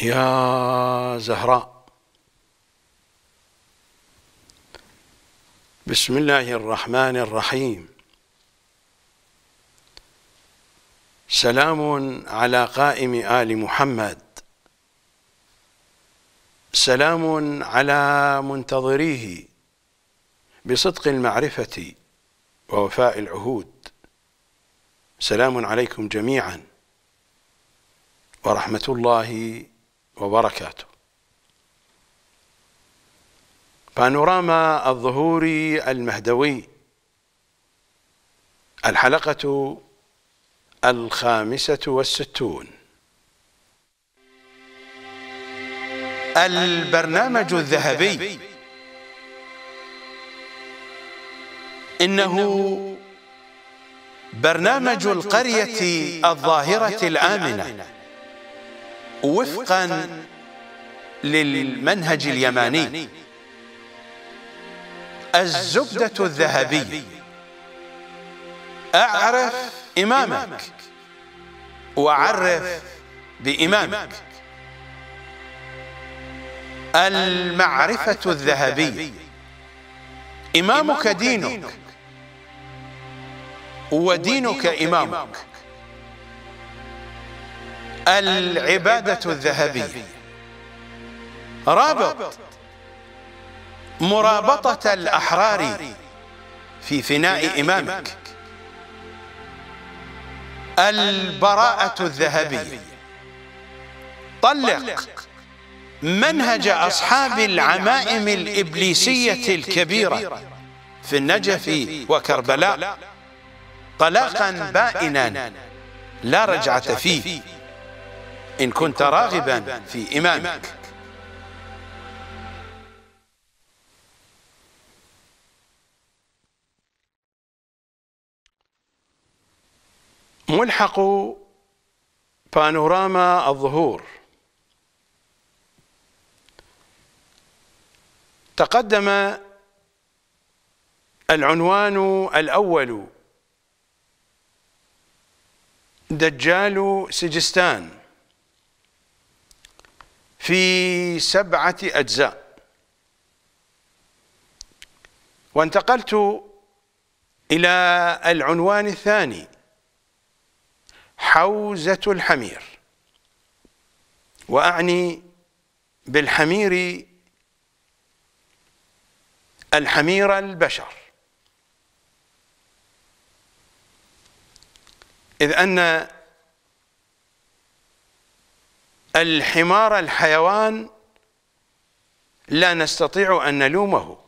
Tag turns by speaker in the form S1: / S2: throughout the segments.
S1: يا زهراء. بسم الله الرحمن الرحيم. سلام على قائم آل محمد. سلام على منتظريه بصدق المعرفة ووفاء العهود. سلام عليكم جميعا. ورحمة الله وبركاته. بانوراما الظهور المهدوي. الحلقة الخامسة والستون. البرنامج الذهبي. إنه برنامج القرية الظاهرة الآمنة. وفقا للمنهج اليماني. الزبدة الذهبية أعرف إمامك. وعرف بإمامك. المعرفة الذهبية إمامك دينك. ودينك إمامك. العبادة الذهبية. رابط. مرابطة الأحرار في فناء إمامك. البراءة الذهبية. طلق. منهج أصحاب العمائم الإبليسية الكبيرة في النجف وكربلاء. طلاقا بائنا. لا رجعة فيه. إن كنت راغبا في إمامك. ملحق بانوراما الظهور. تقدم العنوان الأول دجال سجستان. في سبعة أجزاء. وانتقلت إلى العنوان الثاني حوزة الحمير. وأعني بالحمير الحمير البشر. إذ أن الحمار الحيوان لا نستطيع أن نلومه.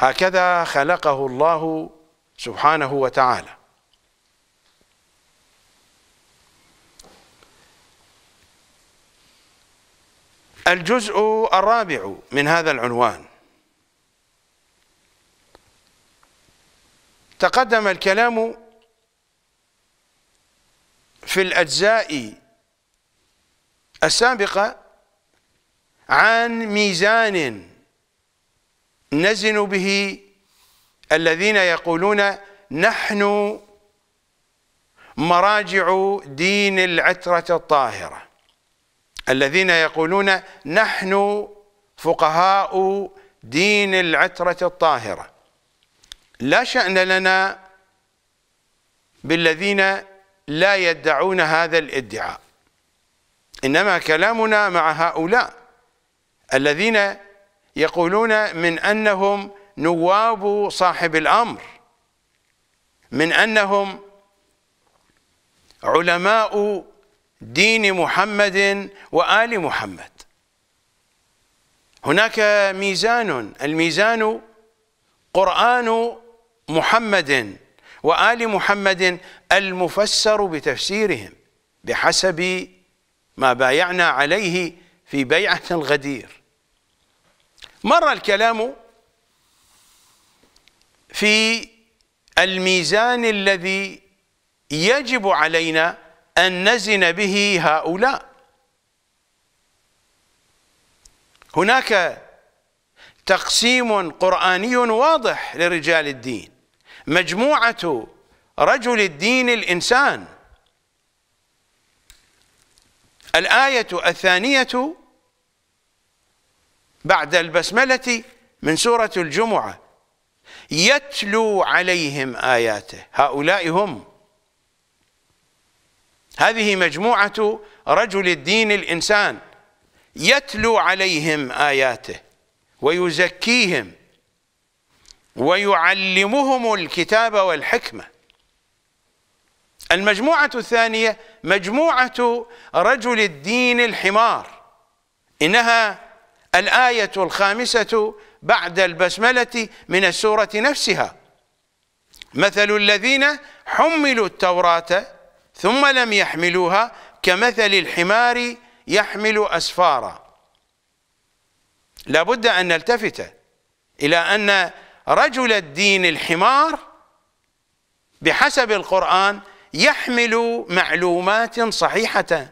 S1: هكذا خلقه الله سبحانه وتعالى. الجزء الرابع من هذا العنوان. تقدم الكلام في الأجزاء السابقة عن ميزان نزن به الذين يقولون نحن مراجع دين العترة الطاهرة. الذين يقولون نحن فقهاء دين العترة الطاهرة. لا شأن لنا بالذين لا يدعون هذا الادعاء. إنما كلامنا مع هؤلاء الذين يقولون من أنهم نواب صاحب الأمر من أنهم علماء دين محمد وآل محمد. هناك ميزان الميزان قرآن محمد وآل محمد المفسر بتفسيرهم بحسب ما بايعنا عليه في بيعة الغدير. مر الكلام في الميزان الذي يجب علينا أن نزن به هؤلاء. هناك تقسيم قرآني واضح لرجال الدين. مجموعة رجل الدين الإنسان الآية الثانية بعد البسملة من سورة الجمعة. يتلو عليهم آياته. هؤلاء هم. هذه مجموعة رجل الدين الإنسان. يتلو عليهم آياته ويزكيهم ويعلمهم الكتاب والحكمة. المجموعة الثانية مجموعة رجل الدين الحمار. إنها الآية الخامسة بعد البسملة من السورة نفسها. مثل الذين حملوا التوراة ثم لم يحملوها كمثل الحمار يحمل أسفارا. لابد أن نلتفت إلى أن رجل الدين الحمار بحسب القرآن يحمل معلومات صحيحة.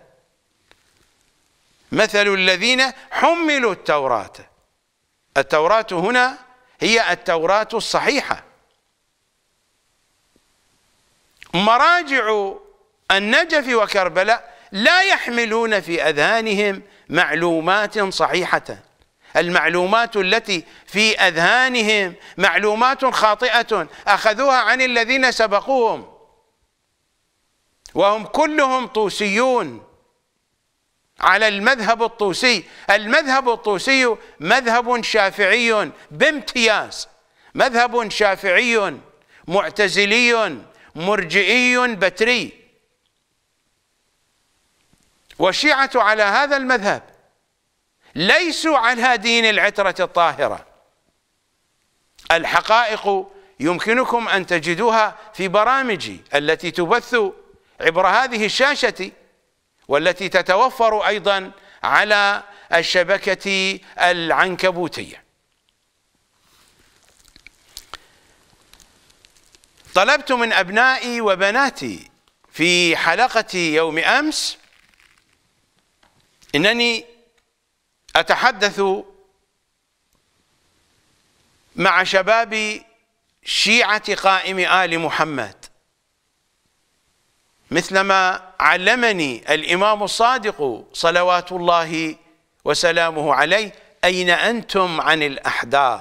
S1: مثل الذين حملوا التوراة. التوراة هنا هي التوراة الصحيحة. مراجع النجف وكربلاء لا يحملون في أذهانهم معلومات صحيحة. المعلومات التي في أذهانهم معلومات خاطئة أخذوها عن الذين سبقوهم. وهم كلهم طوسيون. على المذهب الطوسي المذهب الطوسي مذهب شافعي بامتياز. مذهب شافعي معتزلي مرجئي بتري. والشيعة على هذا المذهب ليسوا على دين العترة الطاهرة. الحقائق يمكنكم أن تجدوها في برامجي التي تبث عبر هذه الشاشة والتي تتوفر أيضا على الشبكة العنكبوتية. طلبت من أبنائي وبناتي في حلقة يوم أمس إنني أتحدث مع شباب شيعة قائم آل محمد. مثلما علمني الإمام الصادق صلوات الله وسلامه عليه أين أنتم عن الأحداث؟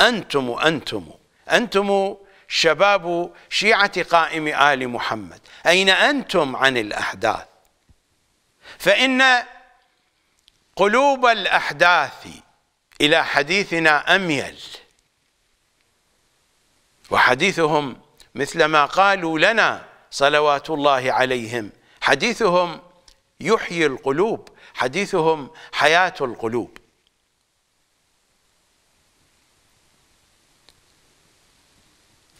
S1: أنتم أنتم أنتم شباب شيعة قائم آل محمد أين أنتم عن الأحداث؟ فإن قلوب الأحداث إلى حديثنا أميل وحديثهم مثلما قالوا لنا صلوات الله عليهم. حديثهم يحيي القلوب حديثهم حياة القلوب.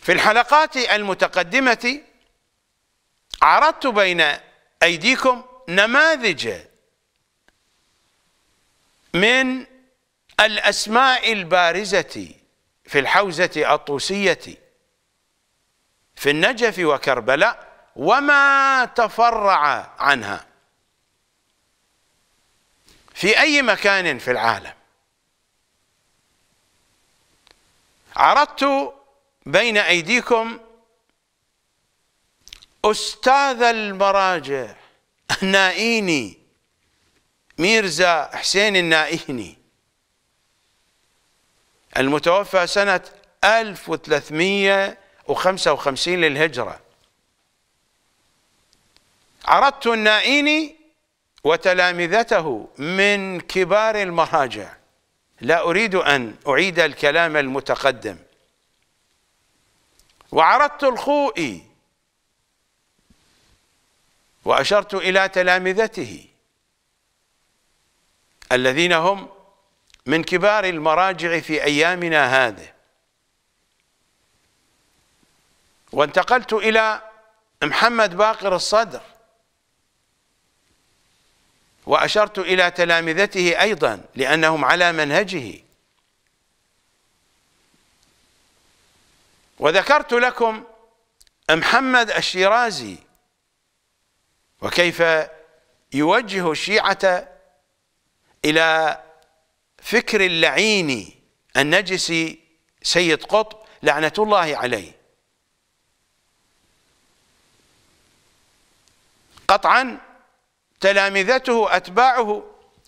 S1: في الحلقات المتقدمة عرضت بين أيديكم نماذج من الأسماء البارزة في الحوزة الطوسية. في النجف وكربلاء وما تفرع عنها. في أي مكان في العالم. عرضت بين أيديكم أستاذ المراجع النائيني ميرزا حسين النائيني. المتوفى سنة 1355 للهجرة. عرضت النائيني وتلامذته من كبار المراجع. لا أريد أن أعيد الكلام المتقدم. وعرضت الخوئي وأشرت إلى تلامذته الذين هم من كبار المراجع في أيامنا هذه. وانتقلت إلى محمد باقر الصدر. وأشرت إلى تلامذته أيضا لأنهم على منهجه. وذكرت لكم محمد الشيرازي وكيف يوجه الشيعة إلى فكر اللعين النجس سيد قطب لعنة الله عليه. قطعا تلامذته أتباعه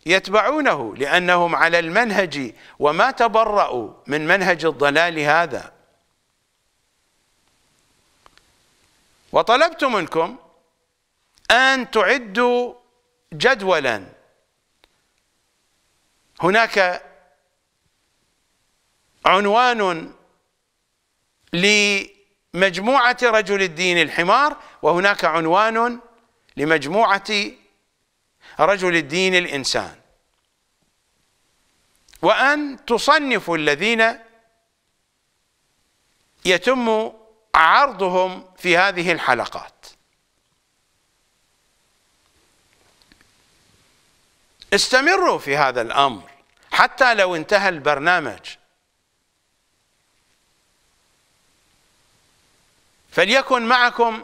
S1: يتبعونه لأنهم على المنهج وما تبرأوا من منهج الضلال هذا. وطلبت منكم أن تعدوا جدولا. هناك عنوان لمجموعة رجل الدين الحمار وهناك عنوان لمجموعة رجل الدين الإنسان. وأن تصنفوا الذين يتم عرضهم في هذه الحلقات. استمروا في هذا الأمر حتى لو انتهى البرنامج. فليكن معكم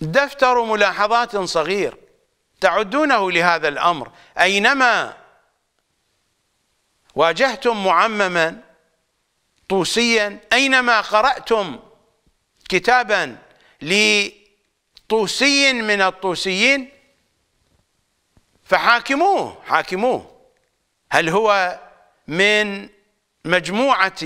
S1: دفتر ملاحظات صغير. تعدونه لهذا الأمر. أينما واجهتم معمما طوسيا أينما قرأتم كتابا لطوسي من الطوسيين فحاكموه حاكموه. هل هو من مجموعة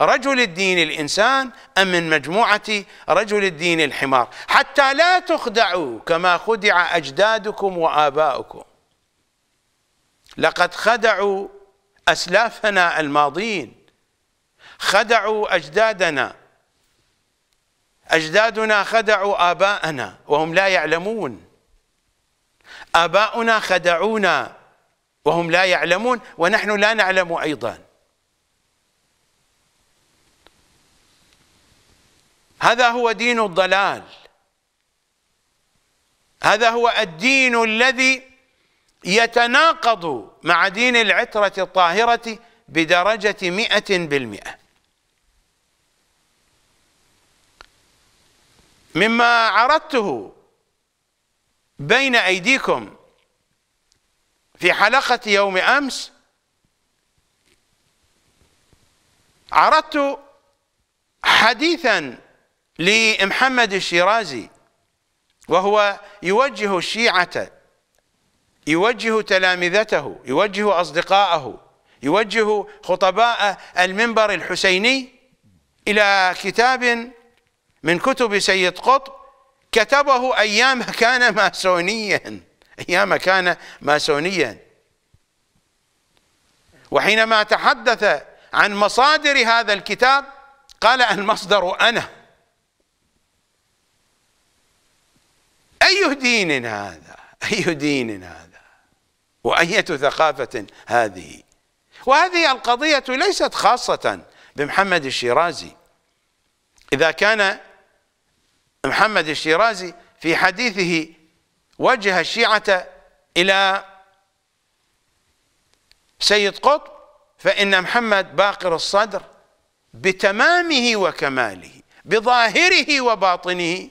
S1: رجل الدين الإنسان أم من مجموعة رجل الدين الحمار؟ حتى لا تخدعوا كما خدع أجدادكم وآباؤكم. لقد خدعوا أسلافنا الماضين. خدعوا أجدادنا. أجدادنا خدعوا آباءنا وهم لا يعلمون. آباؤنا خدعونا وهم لا يعلمون ونحن لا نعلم أيضا. هذا هو دين الضلال. هذا هو الدين الذي يتناقض مع دين العترة الطاهرة بدرجة مئة بالمئة. مما عرضته بين أيديكم في حلقة يوم أمس عرضت حديثا لمحمد الشيرازي وهو يوجه الشيعة يوجه تلامذته يوجه أصدقاءه يوجه خطباء المنبر الحسيني إلى كتاب من كتب سيد قطب كتبه أيام كان ماسونيا أيام كان ماسونيا. وحينما تحدث عن مصادر هذا الكتاب قال المصدر أنا. أي دين هذا؟ أي دين هذا؟ وأية ثقافة هذه؟ وهذه القضية ليست خاصة بمحمد الشيرازي. إذا كان محمد الشيرازي في حديثه وجه الشيعة إلى سيد قطب فإن محمد باقر الصدر بتمامه وكماله بظاهره وباطنه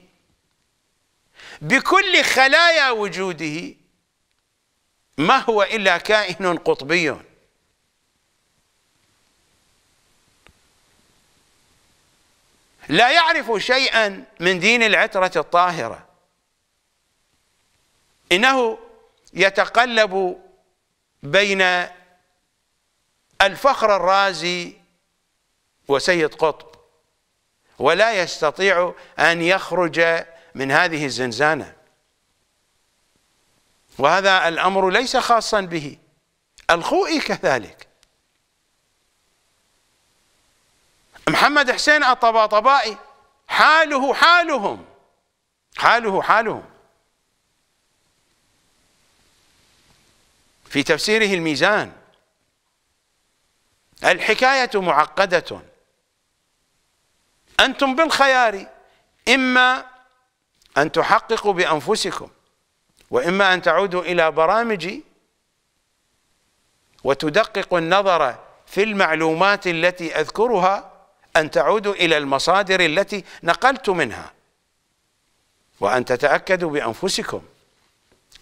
S1: بكل خلايا وجوده ما هو إلا كائن قطبي. لا يعرف شيئا من دين العترة الطاهرة. إنه يتقلب بين الفخر الرازي وسيد قطب ولا يستطيع أن يخرج من هذه الزنزانة. وهذا الأمر ليس خاصا به. الخوئي كذلك. محمد حسين الطباطبائي حاله حالهم. حاله حالهم. في تفسيره الميزان. الحكاية معقدة. أنتم بالخيار إما أن تحققوا بأنفسكم وإما أن تعودوا إلى برامج وتدققوا النظر في المعلومات التي أذكرها أن تعودوا إلى المصادر التي نقلت منها. وأن تتأكدوا بأنفسكم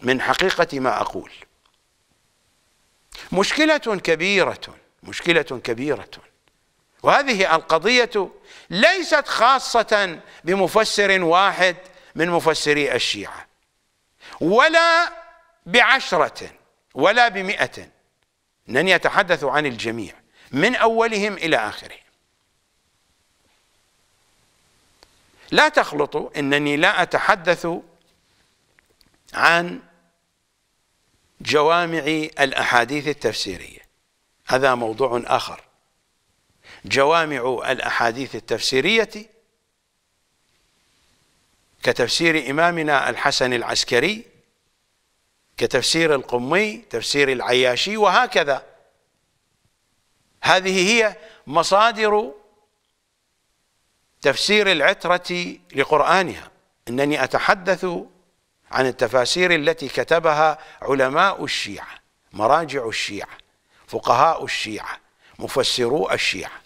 S1: من حقيقة ما أقول. مشكلة كبيرة مشكلة كبيرة. وهذه القضية ليست خاصة بمفسر واحد من مفسري الشيعة. ولا بعشرة ولا بمئة. أنني أتحدث عن الجميع من أولهم إلى آخرهم. لا تخلطوا إنني لا أتحدث عن جوامع الأحاديث التفسيرية. هذا موضوع آخر. جوامع الأحاديث التفسيرية كتفسير إمامنا الحسن العسكري كتفسير القمي تفسير العياشي وهكذا. هذه هي مصادر تفسير العترة لقرآنها. إنني أتحدث عن التفاسير التي كتبها علماء الشيعة مراجع الشيعة فقهاء الشيعة مفسرو الشيعة.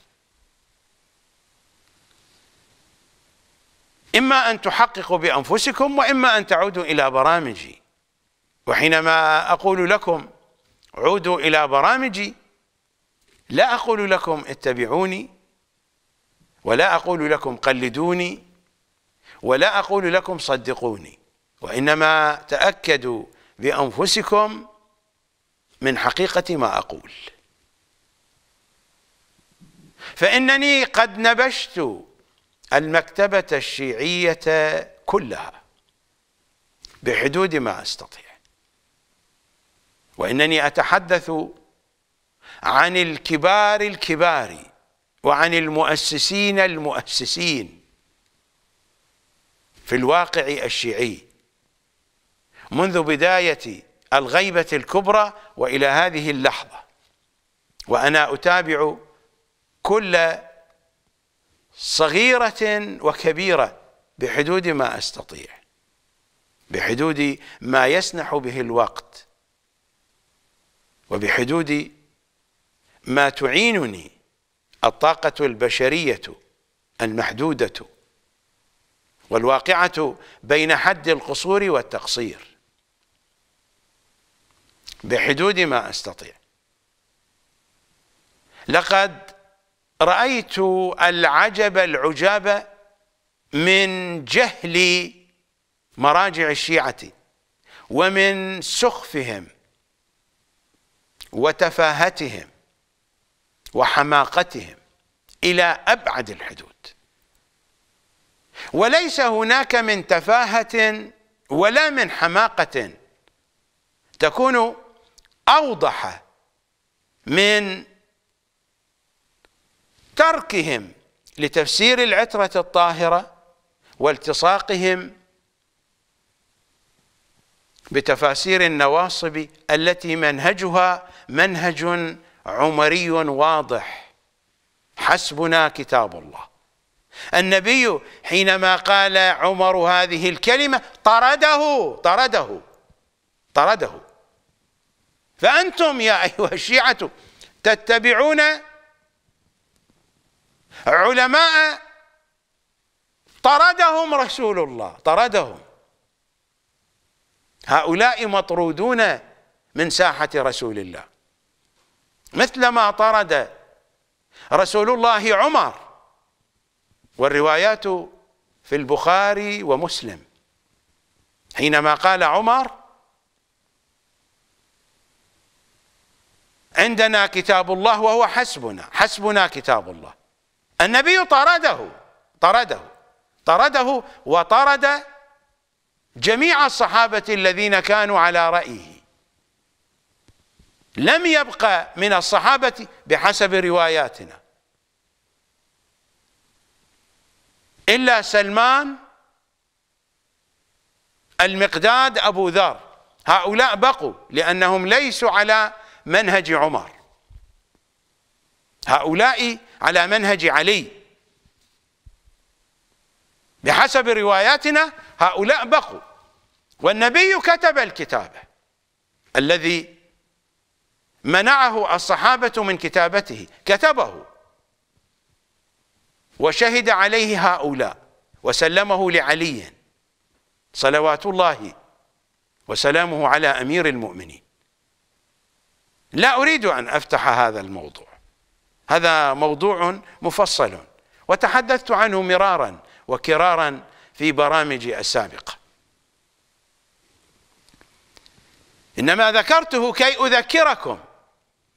S1: إما أن تحققوا بأنفسكم وإما أن تعودوا إلى برامجي. وحينما أقول لكم عودوا إلى برامجي لا أقول لكم اتبعوني ولا أقول لكم قلدوني ولا أقول لكم صدقوني. وإنما تأكدوا بأنفسكم من حقيقة ما أقول. فإنني قد نبشت المكتبة الشيعية كلها بحدود ما أستطيع. وإنني أتحدث عن الكبار الكبار وعن المؤسسين المؤسسين في الواقع الشيعي منذ بداية الغيبة الكبرى وإلى هذه اللحظة. وأنا أتابع كل صغيرة وكبيرة بحدود ما أستطيع بحدود ما يسنح به الوقت وبحدود ما تعينني الطاقة البشرية المحدودة والواقعة بين حد القصور والتقصير. بحدود ما أستطيع. لقد رأيت العجب العجاب من جهل مراجع الشيعة ومن سخفهم وتفاهتهم وحماقتهم إلى أبعد الحدود. وليس هناك من تفاهة ولا من حماقة تكون أوضح من تركهم لتفسير العترة الطاهرة والتصاقهم بتفاسير النواصب التي منهجها منهج عمري واضح. حسبنا كتاب الله. النبي حينما قال عمر هذه الكلمة طرده طرده طرده. فأنتم يا أيها الشيعة تتبعون علماء طردهم رسول الله طردهم. هؤلاء مطرودون من ساحة رسول الله. مثلما طرد رسول الله عمر والروايات في البخاري ومسلم. حينما قال عمر عندنا كتاب الله وهو حسبنا حسبنا كتاب الله. النبي طرده طرده طرده وطرد جميع الصحابة الذين كانوا على رأيه. لم يبقى من الصحابة بحسب رواياتنا. إلا سلمان المقداد أبو ذر. هؤلاء بقوا لأنهم ليسوا على منهج عمر. هؤلاء على منهج علي. بحسب رواياتنا هؤلاء بقوا. والنبي كتب الكتاب الذي منعه الصحابة من كتابته كتبه. وشهد عليه هؤلاء وسلمه لعلي صلوات الله وسلامه على أمير المؤمنين. لا أريد أن أفتح هذا الموضوع. هذا موضوع مفصل. وتحدثت عنه مرارا وكرارا في برامجي السابقة. إنما ذكرته كي أذكركم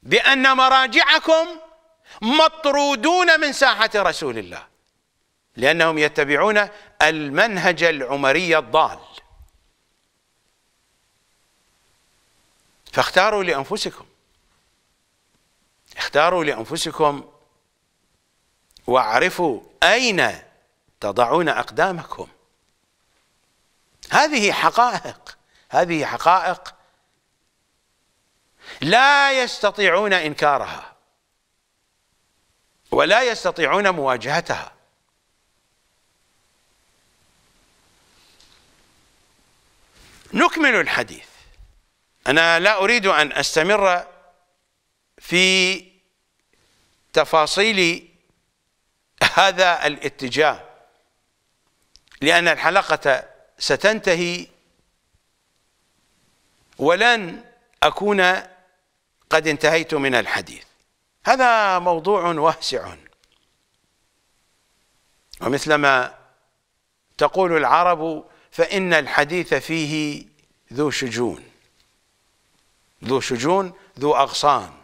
S1: بأن مراجعكم مطرودون من ساحة رسول الله لأنهم يتبعون المنهج العمري الضال. فاختاروا لأنفسكم اختاروا لأنفسكم واعرفوا أين تضعون أقدامكم. هذه حقائق هذه حقائق لا يستطيعون إنكارها ولا يستطيعون مواجهتها. نكمل الحديث. أنا لا أريد أن أستمر في تفاصيل هذا الاتجاه لأن الحلقة ستنتهي ولن أكون قد انتهيت من الحديث. هذا موضوع واسع. ومثلما تقول العرب فإن الحديث فيه ذو شجون ذو شجون ذو أغصان.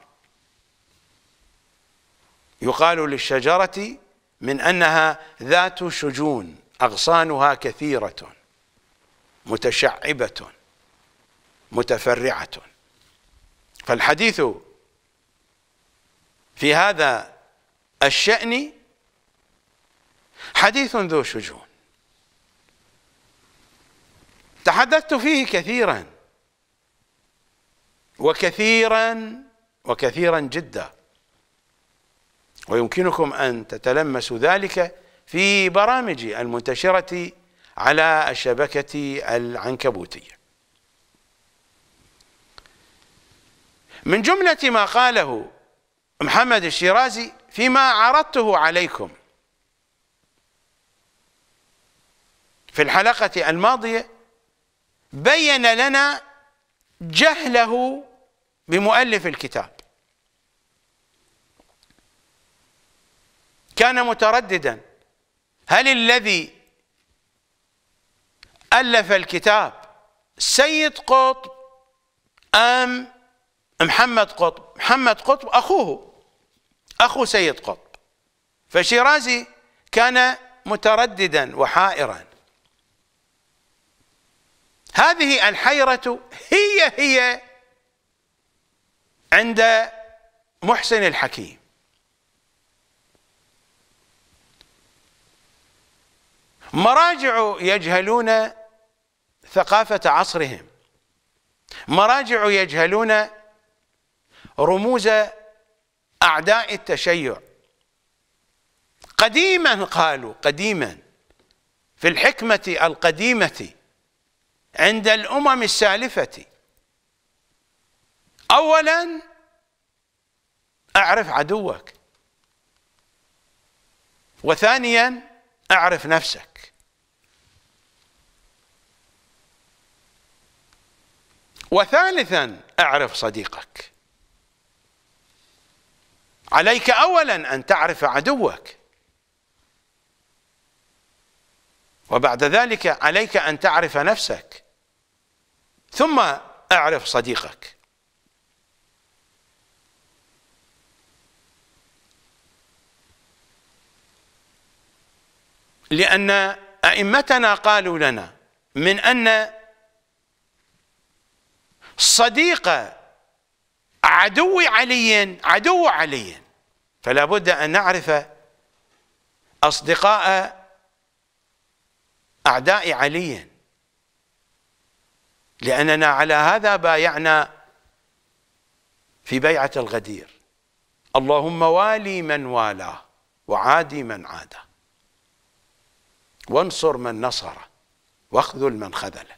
S1: يقال للشجرة من أنها ذات شجون أغصانها كثيرة متشعبة متفرعة. فالحديث في هذا الشأن حديث ذو شجون. تحدثت فيه كثيرا وكثيرا وكثيرا جدا. ويمكنكم أن تتلمسوا ذلك في برامجي المنتشرة على الشبكة العنكبوتية. من جملة ما قاله محمد الشيرازي فيما عرضته عليكم في الحلقة الماضية بين لنا جهله بمؤلف الكتاب. كان مترددا. هل الذي ألف الكتاب سيد قطب أم محمد قطب؟ محمد قطب أخوه. أخو سيد قطب. فشيرازي كان مترددا وحائرا. هذه الحيرة هي هي عند محسن الحكيم. مراجع يجهلون ثقافة عصرهم. مراجع يجهلون رموز أعداء التشيع. قديما قالوا قديما في الحكمة القديمة عند الأمم السالفة. أولا أعرف عدوك. وثانيا أعرف نفسك. وثالثا أعرف صديقك. عليك أولا أن تعرف عدوك. وبعد ذلك عليك أن تعرف نفسك. ثم أعرف صديقك. لأن أئمتنا قالوا لنا من أن صديق عدو علي عدو علي. فلا بد أن نعرف أصدقاء أعداء علي. لأننا على هذا بايعنا في بيعة الغدير. اللهم والي من والاه وعادي من عاده وانصر من نصره واخذل من خذله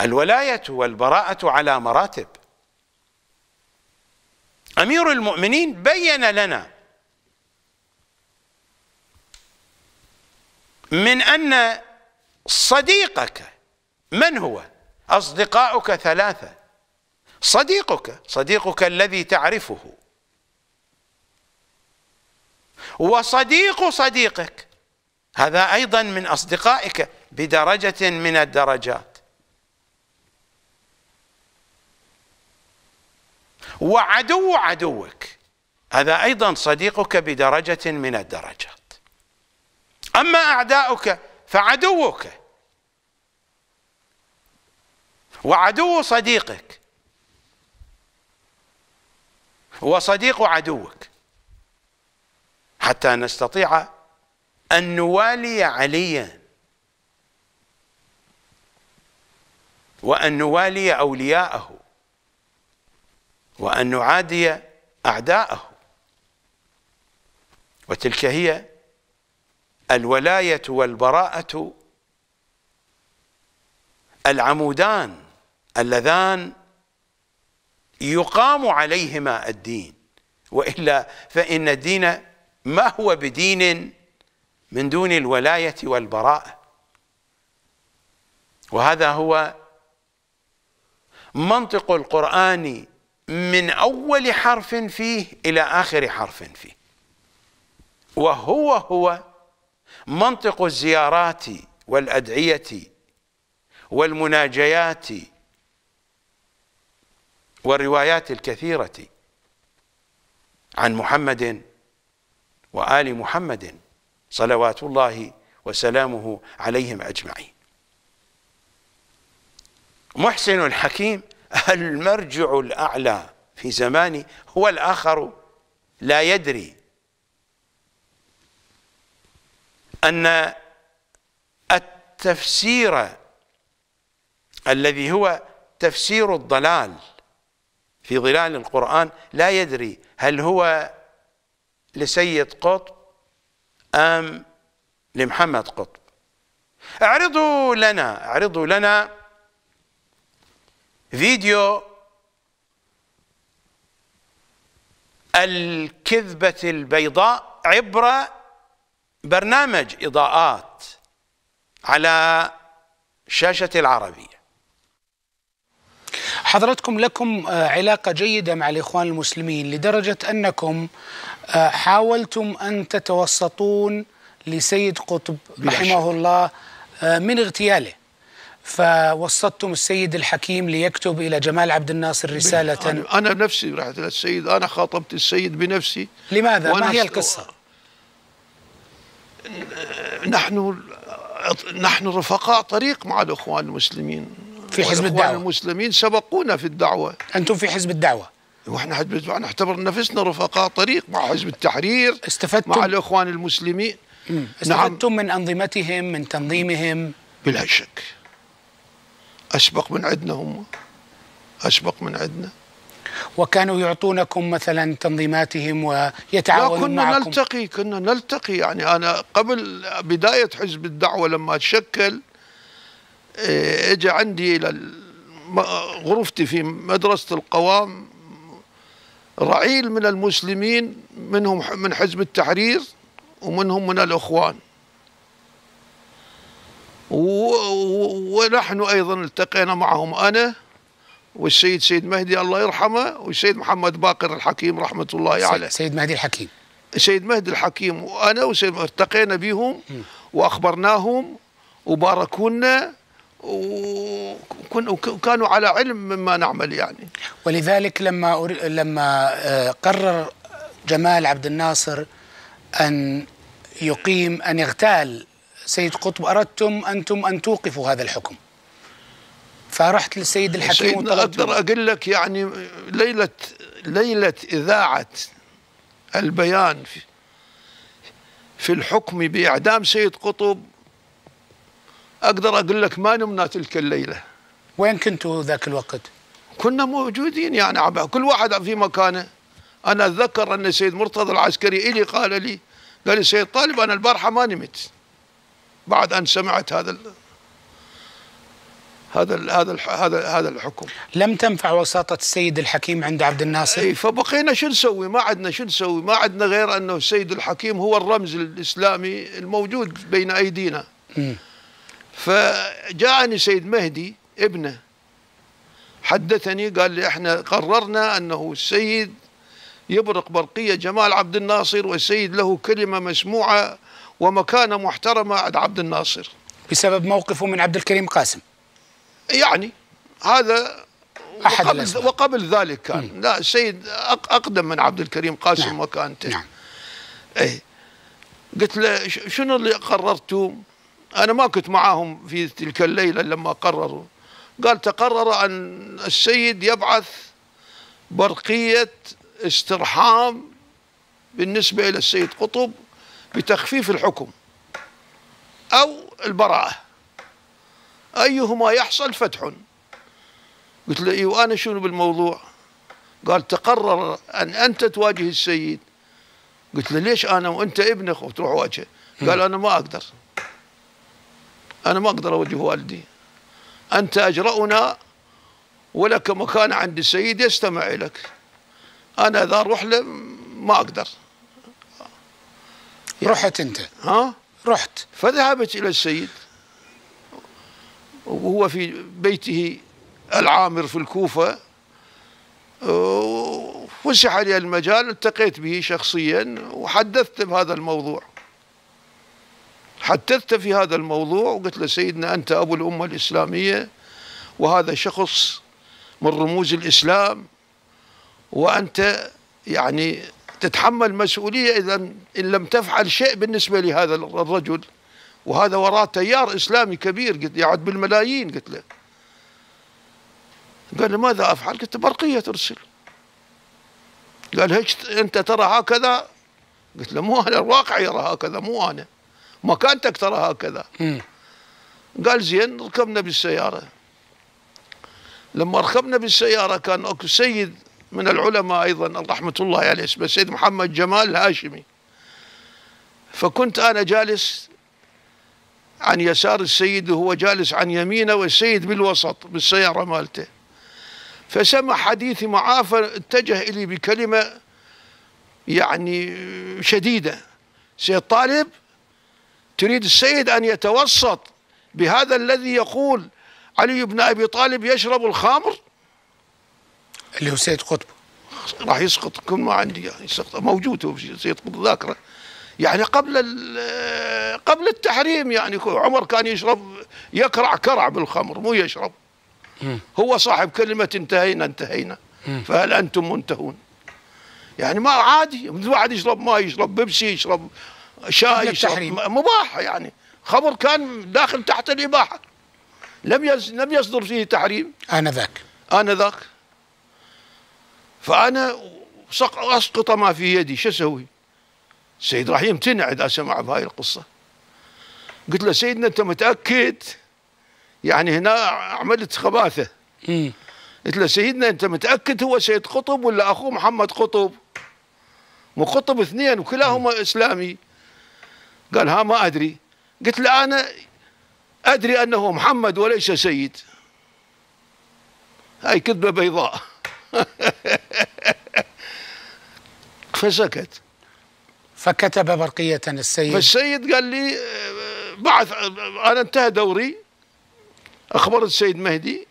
S1: الولاية والبراءة على مراتب. أمير المؤمنين بين لنا من أن صديقك من هو؟ أصدقاؤك ثلاثة. صديقك صديقك الذي تعرفه. وصديق صديقك هذا أيضا من أصدقائك بدرجة من الدرجات. وعدو عدوك هذا أيضا صديقك بدرجة من الدرجات. أما أعداؤك فعدوك وعدو صديقك وصديق عدوك. حتى نستطيع أن نوالي عليا. وأن نوالي أولياءه. وأن نعادي أعداءه. وتلك هي الولاية والبراءة العمودان اللذان يقام عليهما الدين. وإلا فإن الدين ما هو بدين من دون الولاية والبراءه وهذا هو منطق القرآن من أول حرف فيه إلى آخر حرف فيه. وهو هو منطق الزيارات والأدعية والمناجيات والروايات الكثيرة عن محمد وآل محمد. صلوات الله وسلامه عليهم أجمعين. محسن الحكيم المرجع الأعلى في زمانه هو الآخر لا يدري أن التفسير الذي هو تفسير الضلال في ظلال القرآن لا يدري هل هو لسيد قطب أم لمحمد قطب. اعرضوا لنا اعرضوا لنا فيديو الكذبة البيضاء عبر برنامج إضاءات على شاشة العربية.
S2: حضرتكم لكم آه، علاقة جيدة مع الإخوان المسلمين لدرجة أنكم آه، حاولتم أن تتوسطون لسيد قطب رحمه الله آه، من اغتياله. فوسطتم السيد الحكيم ليكتب إلى جمال عبد الناصر رسالة.
S3: أنا, أنا بنفسي رحت للسيد أنا خاطبت السيد بنفسي.
S2: لماذا؟ ما هي القصة؟
S3: نحن نحن رفقاء طريق مع الإخوان المسلمين.
S2: في حزب الدعوة.
S3: المسلمين سبقونا في الدعوة.
S2: أنتم في حزب الدعوة.
S3: وإحنا حزب نعتبر نفسنا رفقاء طريق مع حزب التحرير
S2: استفدتم؟
S3: مع الإخوان المسلمين.
S2: استفدتم نعم. من أنظمتهم من تنظيمهم؟
S3: بلا شك. أسبق من عندنا هم. أسبق من عندنا.
S2: وكانوا يعطونكم مثلا تنظيماتهم ويتعاونون
S3: كنا
S2: معكم؟
S3: نلتقي كنا نلتقي. يعني أنا قبل بداية حزب الدعوة لما تشكل اجى عندي إلى غرفتي في مدرسة القوام رعيل من المسلمين منهم من حزب التحرير ومنهم من الإخوان. ونحن أيضا التقينا معهم أنا والسيد سيد مهدي الله يرحمه والسيد محمد باقر الحكيم رحمة الله عليه.
S2: سيد مهدي الحكيم.
S3: سيد مهدي الحكيم وأنا وسيد التقينا بهم وأخبرناهم وباركونا وكانوا على علم مما نعمل يعني.
S2: ولذلك لما لما آه، قرر جمال عبد الناصر أن يقيم أن يغتال سيد قطب أردتم أنتم أن توقفوا هذا الحكم؟ فرحت للسيد الحكيم
S3: وطلبت أقدر أقول لك يعني ليلة ليلة إذاعة البيان في, في الحكم بإعدام سيد قطب أقدر أقول لك ما نمنا تلك الليلة.
S2: وين كنتوا ذاك الوقت؟
S3: كنا موجودين يعني كل واحد في مكانه. أنا أتذكر أن السيد مرتضى العسكري إلي قال لي قال لي سيد طالب أنا البارحة ما نمت. بعد أن سمعت هذا ال هذا ال هذا ال هذا هذا الحكم.
S2: لم تنفع وساطة السيد الحكيم عند عبد الناصر؟
S3: إي فبقينا شو نسوي؟ ما عندنا شو نسوي؟ ما عندنا غير أنه السيد الحكيم هو الرمز الإسلامي الموجود بين أيدينا. م. فجاءني سيد مهدي ابنه حدثني قال لي إحنا قررنا أنه السيد يبرق برقية جمال عبد الناصر والسيد له كلمة مسموعة ومكانة محترمة عند عبد الناصر.
S2: بسبب موقفه من عبد الكريم قاسم.
S3: يعني هذا
S2: أحد
S3: وقبل,
S2: الأسباب.
S3: وقبل ذلك كان. لا السيد أق- أقدم من عبد الكريم قاسم
S2: نعم.
S3: مكانته.
S2: نعم.
S3: إيه. قلت له شنو اللي قررتم؟ أنا ما كنت معاهم في تلك الليلة لما قرروا. قال تقرر أن السيد يبعث برقية استرحام بالنسبة إلى السيد قطب بتخفيف الحكم أو البراءة. أيهما يحصل فتح. قلت له إيه وأنا شنو بالموضوع؟ قال تقرر أن أنت تواجه السيد. قلت له ليش أنا وأنت ابنك وتروح واجهة؟ قال أنا ما أقدر. أنا ما أقدر أوجه والدي. أنت اجرأنا ولك مكان عند السيد يستمع لك أنا إذا أروح له ما أقدر.
S2: رحت أنت.
S3: ها؟
S2: رحت.
S3: فذهبت إلى السيد. وهو في بيته العامر في الكوفة. وفسح لي المجال التقيت به شخصيا وحدثت بهذا الموضوع. حدثت في هذا الموضوع وقلت له سيدنا أنت أبو الأمة الإسلامية وهذا شخص من رموز الإسلام وأنت يعني تتحمل مسؤولية إذا إن لم تفعل شيء بالنسبة لهذا الرجل. وهذا وراه تيار إسلامي كبير قلت يعد بالملايين قلت له. قال لي ماذا أفعل؟ قلت برقية ترسل. قال هيك أنت ترى هكذا؟ قلت له مو أنا الواقع يرى هكذا مو مكانتك ترى هكذا. قال زين ركبنا بالسيارة. لما ركبنا بالسيارة كان أكو سيد من العلماء أيضا رحمة الله عليه اسمه السيد محمد جمال الهاشمي فكنت أنا جالس عن يسار السيد وهو جالس عن يمينه والسيد بالوسط بالسيارة مالته. فسمع حديثي معاه فاتجه إلي بكلمة يعني شديدة. سيد طالب تريد السيد أن يتوسط بهذا الذي يقول علي بن أبي طالب يشرب الخمر؟
S2: اللي هو سيد قطب.
S3: راح يسقط كل ما عندي يعني يسقط. موجود هو سيد قطب ذاكرة. يعني قبل قبل التحريم يعني عمر كان يشرب يكرع كرع بالخمر مو يشرب. هو صاحب كلمة انتهينا انتهينا. فهل أنتم منتهون؟ يعني ما عادي واحد يشرب ماء يشرب بيبسي يشرب شاي مباح يعني. خمر كان داخل تحت الإباحة. لم يز لم يصدر فيه تحريم.
S2: آنذاك.
S3: فأنا سق- أسقط ما في يدي. شو أسوي؟ السيد راح يمتنع إذا سمع بهاي القصة. قلت له سيدنا أنت متأكد؟ يعني هنا عملت خباثة.
S2: مم.
S3: قلت له سيدنا أنت متأكد هو سيد قطب ولا أخوه محمد قطب؟ مو قطب اثنين وكلاهما إسلامي. قال ها ما أدري. قلت له أنا أدري أنه محمد وليس سيد. هاي كذبة بيضاء. فسكت.
S2: فكتب برقية السيد.
S3: فالسيد قال لي بعث أنا انتهى دوري اخبرت السيد مهدي.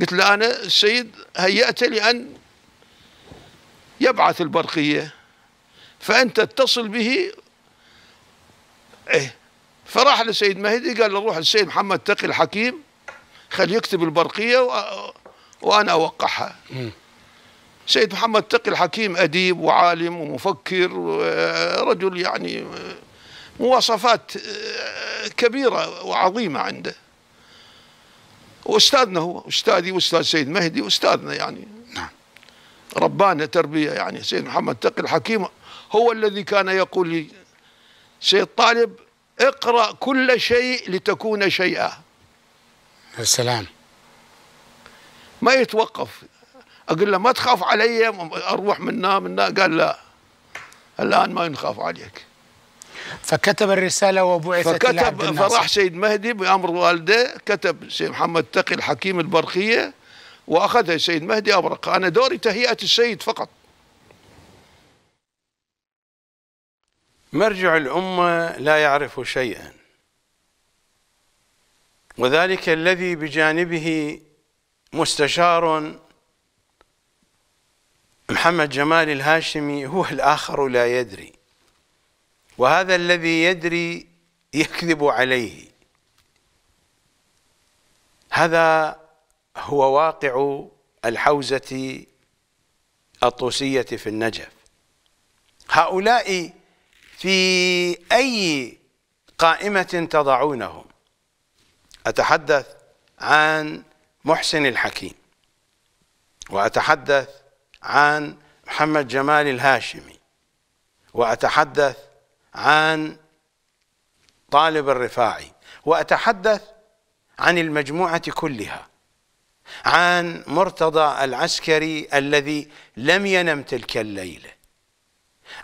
S3: قلت له أنا السيد هيأت لأن يبعث البرقية فأنت اتصل به إيه. فراح للسيد مهدي قال له روح للسيد محمد تقي الحكيم خليه يكتب البرقية و- وأنا اوقعها سيد محمد تقي الحكيم أديب وعالم ومفكر ورجل يعني مواصفات كبيرة وعظيمة عنده. وأستاذنا هو أستاذي وأستاذ سيد مهدي وأستاذنا يعني.
S2: نعم.
S3: ربانا تربية يعني. سيد محمد تقي الحكيم هو الذي كان يقول لي سيد طالب اقرأ كل شيء لتكون شيئا.
S2: يا سلام.
S3: ما يتوقف. أقول له ما تخاف علي أروح منا منا قال لا. الآن ما نخاف عليك.
S2: فكتب الرسالة وبعثت إلى عبد
S3: فكتب
S2: الناصر.
S3: فراح سيد مهدي بأمر والده كتب سيد محمد تقي الحكيم البرقيه واخذها سيد مهدي أبرق. أنا دوري تهيئة السيد فقط.
S1: مرجع الأمة لا يعرف شيئا. وذلك الذي بجانبه مستشار محمد جمال الهاشمي هو الآخر لا يدري. وهذا الذي يدري يكذب عليه. هذا هو واقع الحوزة الطوسية في النجف. هؤلاء في أي قائمة تضعونهم أتحدث عن محسن الحكيم وأتحدث عن محمد جمال الهاشمي وأتحدث عن طالب الرفاعي وأتحدث عن المجموعة كلها عن مرتضى العسكري الذي لم ينم تلك الليلة.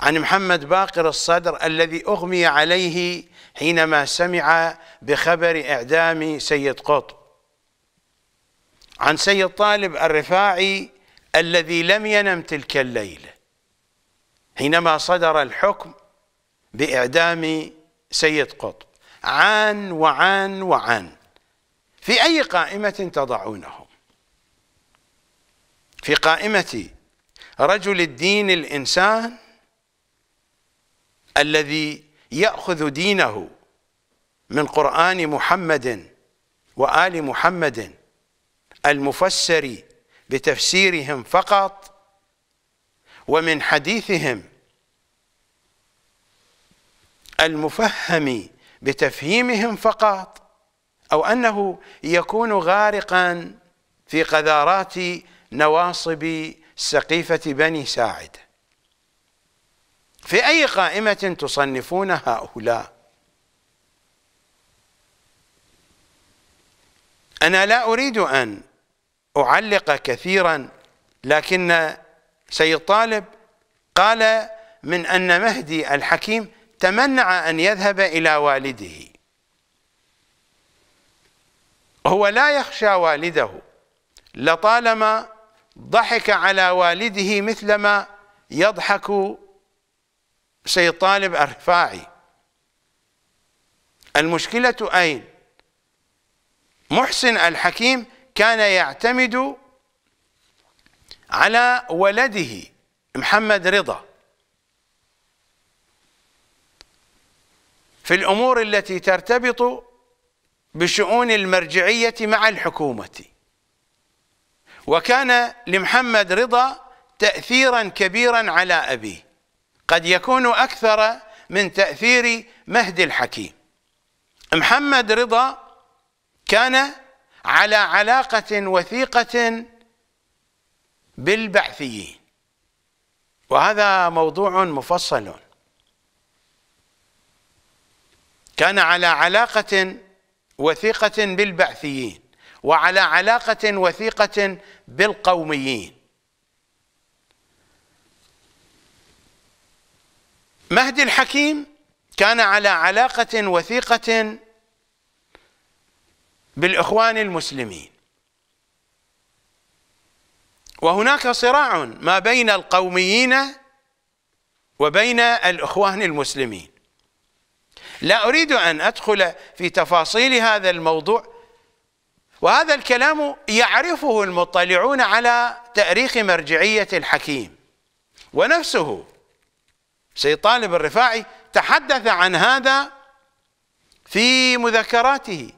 S1: عن محمد باقر الصدر الذي أغمي عليه حينما سمع بخبر إعدام سيد قطب. عن سيد طالب الرفاعي الذي لم ينم تلك الليلة حينما صدر الحكم بإعدام سيد قطب. عن وعن وعن في أي قائمة تضعونهم؟ في قائمة رجل الدين الإنسان الذي يأخذ دينه من قرآن محمد وآل محمد المفسر بتفسيرهم فقط ومن حديثهم المفهم بتفهيمهم فقط أو أنه يكون غارقا في قذارات نواصب سقيفة بني ساعد. في أي قائمة تصنفون هؤلاء؟ أنا لا أريد أن أعلق كثيرا لكن سيد طالب قال من أن مهدي الحكيم تمنع أن يذهب إلى والده. هو لا يخشى والده. لطالما ضحك على والده مثلما يضحك سيد طالب الرفاعي المشكلة أين؟ محسن الحكيم كان يعتمد على ولده محمد رضا. في الأمور التي ترتبط بشؤون المرجعية مع الحكومة. وكان لمحمد رضا تأثيرا كبيرا على أبيه. قد يكون أكثر من تأثير مهدي الحكيم. محمد رضا كان على علاقة وثيقة بالبعثيين. وهذا موضوع مفصل. كان على علاقة وثيقة بالبعثيين وعلى علاقة وثيقة بالقوميين. مهدي الحكيم كان على علاقة وثيقة بالإخوان المسلمين. وهناك صراع ما بين القوميين وبين الإخوان المسلمين. لا أريد أن أدخل في تفاصيل هذا الموضوع وهذا الكلام يعرفه المطلعون على تأريخ مرجعية الحكيم ونفسه. سيد طالب الرفاعي تحدث عن هذا في مذكراته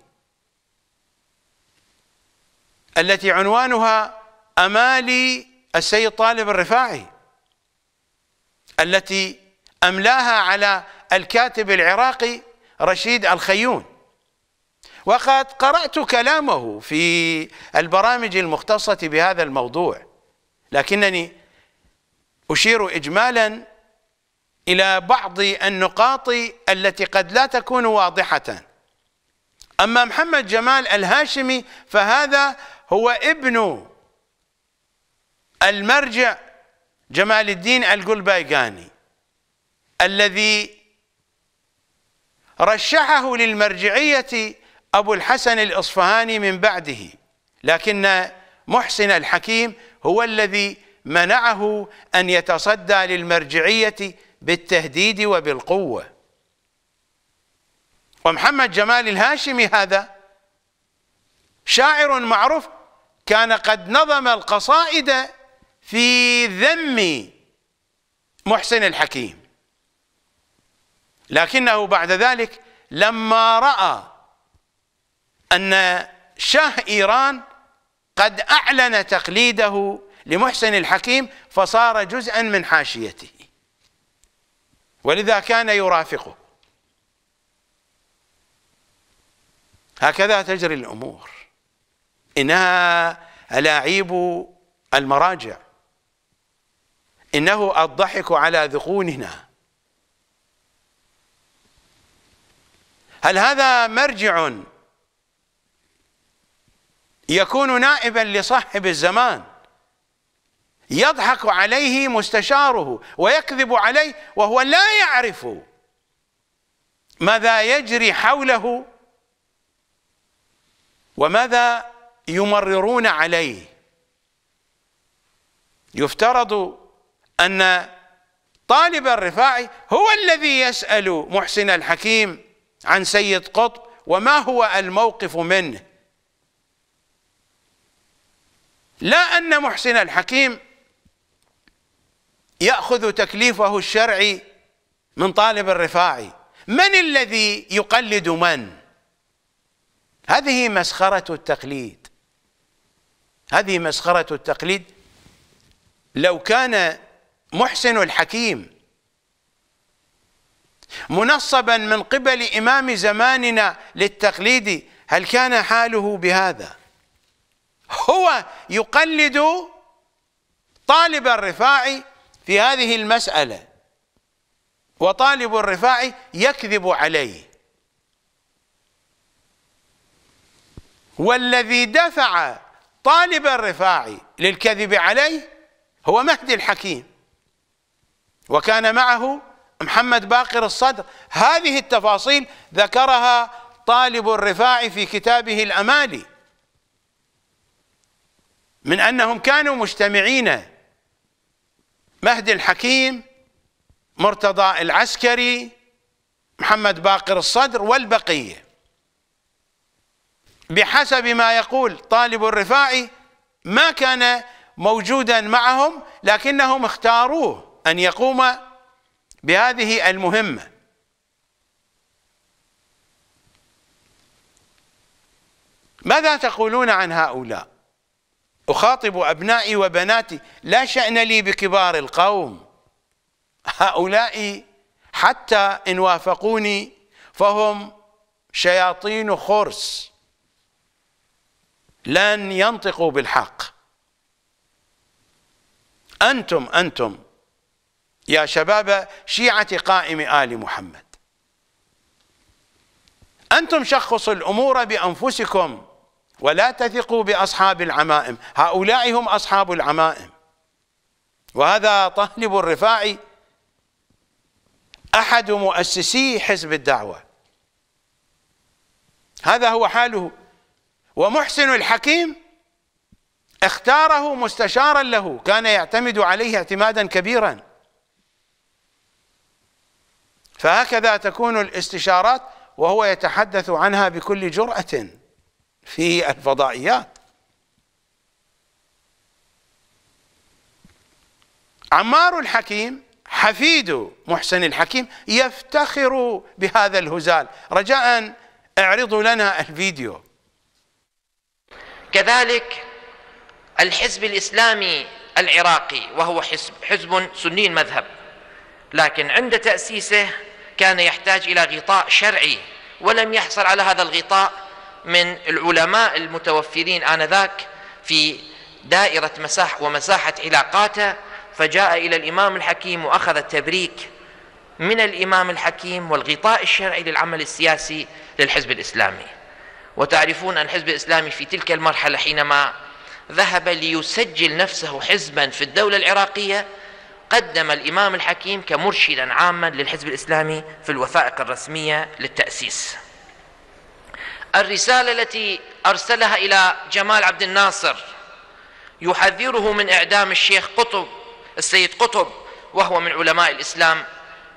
S1: التي عنوانها أمالي السيد طالب الرفاعي التي أملاها على الكاتب العراقي رشيد الخيون. وقد قرأت كلامه في البرامج المختصة بهذا الموضوع لكنني أشير إجمالا إلى بعض النقاط التي قد لا تكون واضحة. أما محمد جمال الهاشمي فهذا هو ابن المرجع جمال الدين القلبايقاني الذي رشحه للمرجعية أبو الحسن الإصفهاني من بعده. لكن محسن الحكيم هو الذي منعه أن يتصدى للمرجعية بالتهديد وبالقوة. ومحمد جمال الهاشمي هذا شاعر معروف كان قد نظم القصائد في ذم محسن الحكيم. لكنه بعد ذلك لما رأى أن شاه إيران قد أعلن تقليده لمحسن الحكيم فصار جزءا من حاشيته. ولذا كان يرافقه. هكذا تجري الأمور. إنها ألاعيب المراجع. إنه الضحك على ذقوننا. هل هذا مرجع يكون نائبا لصاحب الزمان؟ يضحك عليه مستشاره ويكذب عليه وهو لا يعرف ماذا يجري حوله وماذا يمررون عليه. يفترض أن طالب الرفاعي هو الذي يسأل محسن الحكيم عن سيد قطب وما هو الموقف منه. لا أن محسن الحكيم يأخذ تكليفه الشرعي من طالب الرفاعي. من الذي يقلد من؟ هذه مسخرة التقليد. هذه مسخرة التقليد. لو كان محسن الحكيم منصبا من قبل إمام زماننا للتقليد هل كان حاله بهذا؟ هو يقلد طالب الرفاعي في هذه المسألة وطالب الرفاعي يكذب عليه. والذي دفع طالب الرفاعي للكذب عليه هو مهدي الحكيم. وكان معه محمد باقر الصدر. هذه التفاصيل ذكرها طالب الرفاعي في كتابه الأمالي. من أنهم كانوا مجتمعين مهدي الحكيم مرتضى العسكري محمد باقر الصدر والبقية. بحسب ما يقول طالب الرفاعي ما كان موجودا معهم لكنهم اختاروه أن يقوم بهذه المهمة. ماذا تقولون عن هؤلاء؟ أخاطب أبنائي وبناتي لا شأن لي بكبار القوم. هؤلاء حتى إن وافقوني فهم شياطين خرس. لن ينطقوا بالحق. أنتم أنتم يا شباب شيعة قائم آل محمد. أنتم شخصوا الأمور بأنفسكم. ولا تثقوا بأصحاب العمائم. هؤلاء هم أصحاب العمائم. وهذا طالب الرفاعي أحد مؤسسي حزب الدعوة. هذا هو حاله. ومحسن الحكيم اختاره مستشارا له. كان يعتمد عليه اعتمادا كبيرا. فهكذا تكون الاستشارات وهو يتحدث عنها بكل جرأة. في الفضائيات. عمار الحكيم حفيد محسن الحكيم يفتخر بهذا الهزال. رجاء اعرضوا لنا الفيديو.
S4: كذلك الحزب الإسلامي العراقي وهو حزب, حزب سني المذهب لكن عند تأسيسه كان يحتاج إلى غطاء شرعي ولم يحصل على هذا الغطاء من العلماء المتوفرين آنذاك في دائرة مساح ومساحة علاقاته فجاء إلى الإمام الحكيم وأخذ التبريك من الإمام الحكيم والغطاء الشرعي للعمل السياسي للحزب الإسلامي. وتعرفون أن الحزب الإسلامي في تلك المرحلة حينما ذهب ليسجل نفسه حزبا في الدولة العراقية قدم الإمام الحكيم كمرشدا عاما للحزب الإسلامي في الوثائق الرسمية للتأسيس. الرسالة التي أرسلها إلى جمال عبد الناصر يحذره من إعدام الشيخ قطب السيد قطب وهو من علماء الإسلام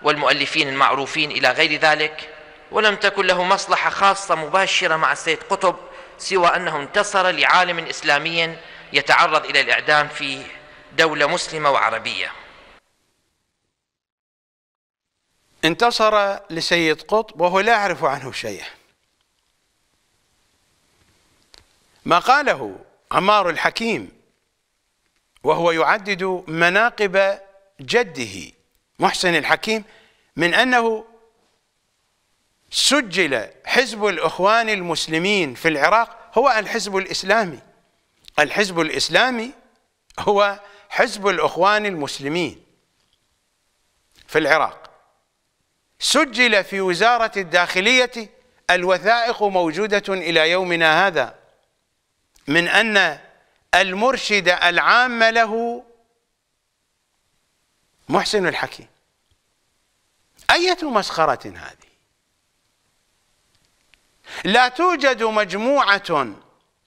S4: والمؤلفين المعروفين إلى غير ذلك ولم تكن له مصلحة خاصة مباشرة مع السيد قطب سوى أنه انتصر لعالم إسلامي يتعرض إلى الإعدام في دولة مسلمة وعربية.
S1: انتصر لسيد قطب وهو لا يعرف عنه شيئا. ما قاله عمار الحكيم وهو يعدد مناقب جده محسن الحكيم من أنه سجل حزب الإخوان المسلمين في العراق هو الحزب الإسلامي. الحزب الإسلامي هو حزب الإخوان المسلمين في العراق. سجل في وزارة الداخلية الوثائق موجودة إلى يومنا هذا. من أن المرشد العام له محسن الحكيم. أية مسخرة هذه؟ لا توجد مجموعة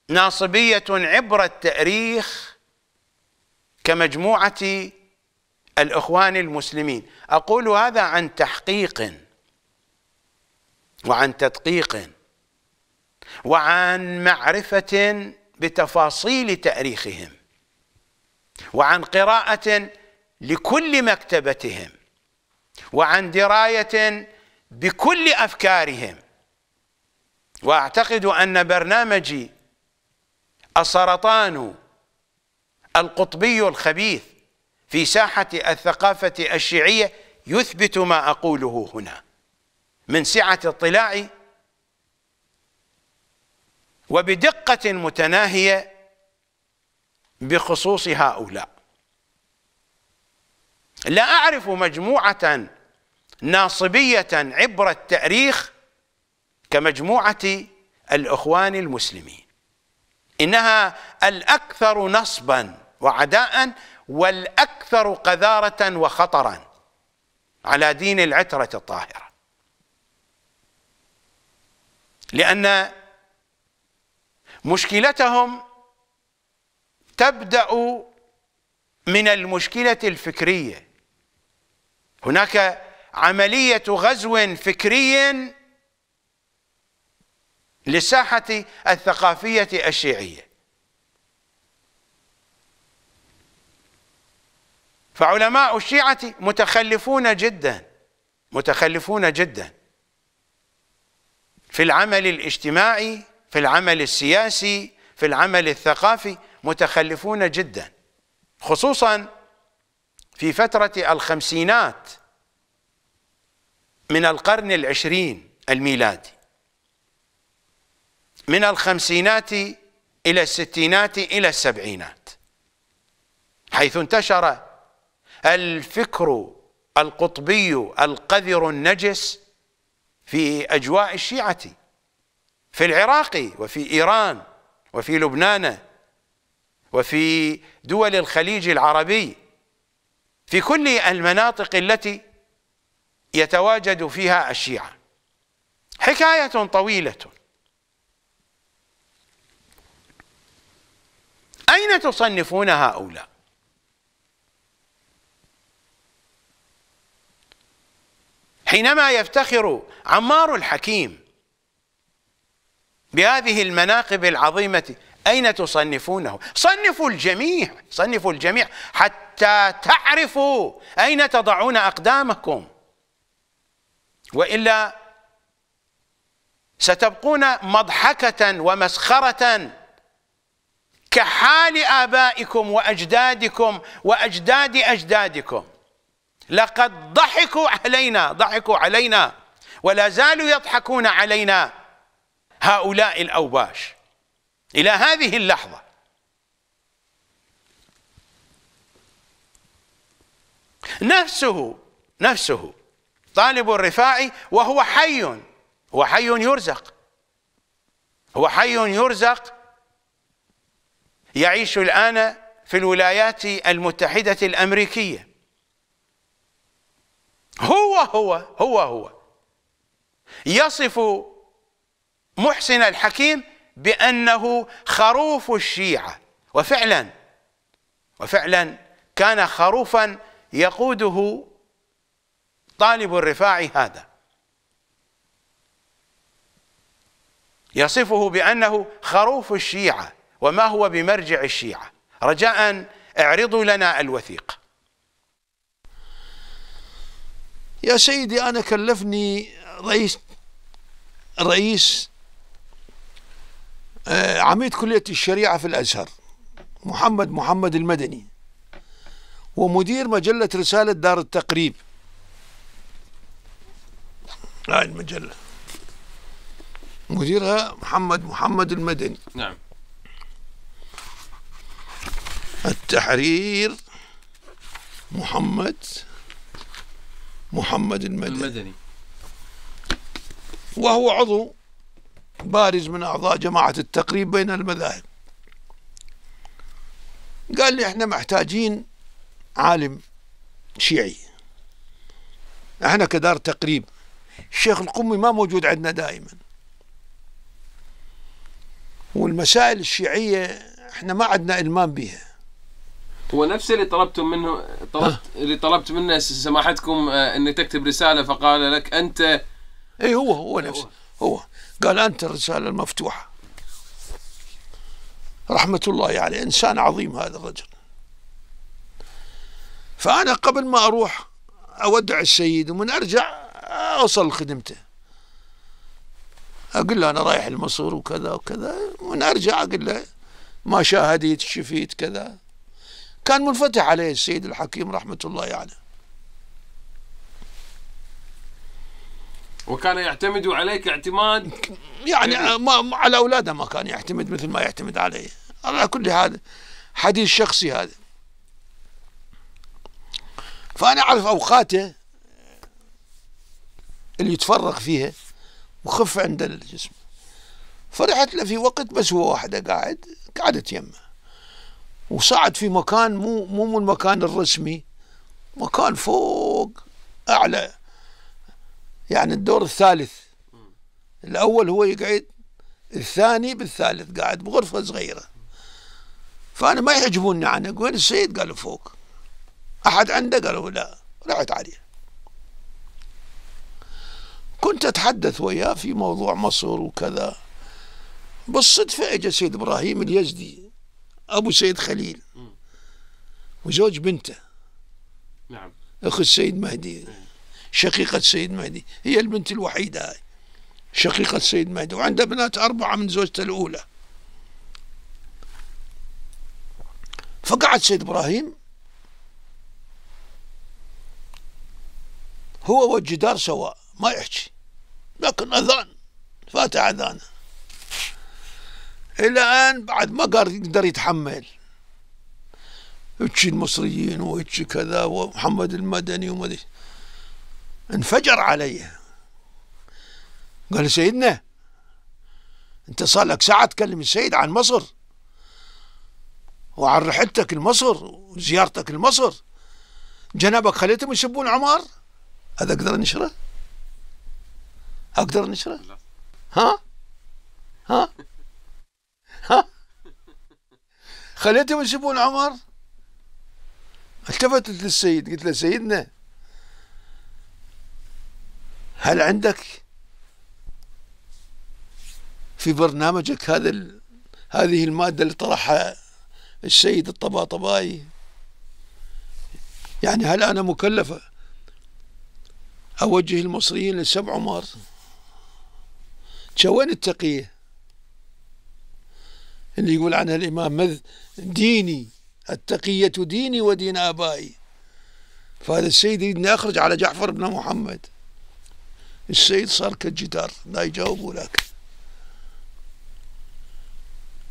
S1: ناصبية عبر التاريخ كمجموعة الإخوان المسلمين. أقول هذا عن تحقيق وعن تدقيق وعن معرفة بتفاصيل تاريخهم وعن قراءة لكل مكتبتهم وعن دراية بكل أفكارهم. وأعتقد أن برنامجي السرطان القطبي الخبيث في ساحة الثقافة الشيعية يثبت ما أقوله هنا من سعة اطلاعي وبدقة متناهية بخصوص هؤلاء. لا أعرف مجموعة ناصبية عبر التاريخ كمجموعة الإخوان المسلمين. إنها الأكثر نصبا وعداء والأكثر قذارة وخطرا على دين العترة الطاهرة. لأن مشكلتهم تبدأ من المشكلة الفكرية. هناك عملية غزو فكري للساحة الثقافية الشيعية. فعلماء الشيعة متخلفون جدا متخلفون جدا في العمل الاجتماعي في العمل السياسي في العمل الثقافي متخلفون جدا. خصوصا في فترة الخمسينات من القرن العشرين الميلادي. من الخمسينات إلى الستينات إلى السبعينات. حيث انتشر الفكر القطبي القذر النجس في أجواء الشيعة. في العراق وفي إيران وفي لبنان وفي دول الخليج العربي في كل المناطق التي يتواجد فيها الشيعة. حكاية طويلة. أين تصنفون هؤلاء؟ حينما يفتخر عمار الحكيم بهذه المناقب العظيمة. أين تصنفونه؟ صنفوا الجميع صنفوا الجميع حتى تعرفوا أين تضعون أقدامكم. وإلا ستبقون مضحكة ومسخرة كحال آبائكم وأجدادكم وأجداد أجدادكم. لقد ضحكوا علينا ضحكوا علينا ولا زالوا يضحكون علينا. هؤلاء الأوباش. إلى هذه اللحظة. نفسه نفسه طالب الرفاعي وهو حي هو حي يرزق. هو حي يرزق. يعيش الآن في الولايات المتحدة الأمريكية. هو هو هو هو. يصف محسن الحكيم بأنه خروف الشيعة. وفعلا وفعلا كان خروفا يقوده طالب الرفاع هذا. يصفه بأنه خروف الشيعة وما هو بمرجع الشيعة. رجاء اعرضوا لنا الوثيقة
S3: يا سيدي أنا كلفني رئيس رئيس عميد كلية الشريعة في الأزهر محمد محمد المدني ومدير مجلة رسالة دار التقريب. هاي المجلة. مديرها محمد محمد المدني.
S5: نعم.
S3: التحرير محمد محمد المدني.
S5: المدني.
S3: وهو عضو بارز من أعضاء جماعة التقريب بين المذاهب. قال لي إحنا محتاجين عالم شيعي. إحنا كدار تقريب. الشيخ القمي ما موجود عندنا دائما. والمسائل الشيعية إحنا ما عندنا إلمام بها
S5: هو نفس اللي طلبتم منه طلبت اللي طلبت منه سماحتكم آه، إنك تكتب رسالة فقال لك أنت
S3: اي هو هو نفسه. هو. قال أنت الرسالة المفتوحة. رحمة الله عليه. إنسان عظيم هذا الرجل. فأنا قبل ما أروح أودع السيد ومن أرجع أوصل خدمته. أقول له أنا رايح المصر وكذا وكذا. ومن أرجع أقول له ما شاهدت شفيت كذا. كان منفتح عليه السيد الحكيم رحمة الله عليه.
S5: وكان يعتمد عليك اعتماد.
S3: يعني ما ما- على أولاده ما كان يعتمد مثل ما يعتمد عليه. على كل هذا حديث شخصي هذا. فأنا أعرف أوقاته اللي يتفرغ فيها وخف عند الجسم. فرحت له في وقت بس هو واحدة قاعد قعدت يمه. وصعد في مكان مو مو من المكان الرسمي مكان فوق أعلى. يعني الدور الثالث. الأول هو يقعد الثاني بالثالث قاعد بغرفة صغيرة. فأنا ما يعجبوني عنه. وين السيد؟ قالوا فوق. أحد عنده؟ قالوا لا. رحت عليه. كنت أتحدث وياه في موضوع مصر وكذا. بالصدفة اجى سيد إبراهيم اليزدي أبو سيد خليل وزوج بنته.
S5: نعم.
S3: اخو السيد مهدي. شقيقة السيد مهدي هي البنت الوحيدة. هاي شقيقة السيد مهدي وعنده بنات أربعة من زوجته الأولى. فقعد سيد إبراهيم. هو والجدار سواء ما يحكي. لكن أذان فاتح أذانه. إلى أن بعد ما قدر يقدر يتحمل. هيك المصريين وهيك كذا ومحمد المدني وما أدري. انفجر علي قال سيدنا انت صار لك ساعة تكلم السيد عن مصر وعن رحلتك لمصر وزيارتك لمصر. جنابك خليتهم يسبون عمار؟ هذا أقدر انشره أقدر انشره ها؟ ها؟ ها؟ خليتهم يسبون عمر التفتت للسيد قلت له سيدنا هل عندك في برنامجك هذا. هذه المادة اللي طرحها السيد الطباطبائي يعني هل أنا مكلفة أوجه المصريين للسبع عمار؟ وين التقية؟ اللي يقول عنها الإمام مذ ديني التقية ديني ودين آبائي. فهذا السيد يريدني أخرج على جعفر بن محمد. السيد صار كالجدار لا يجاوب لك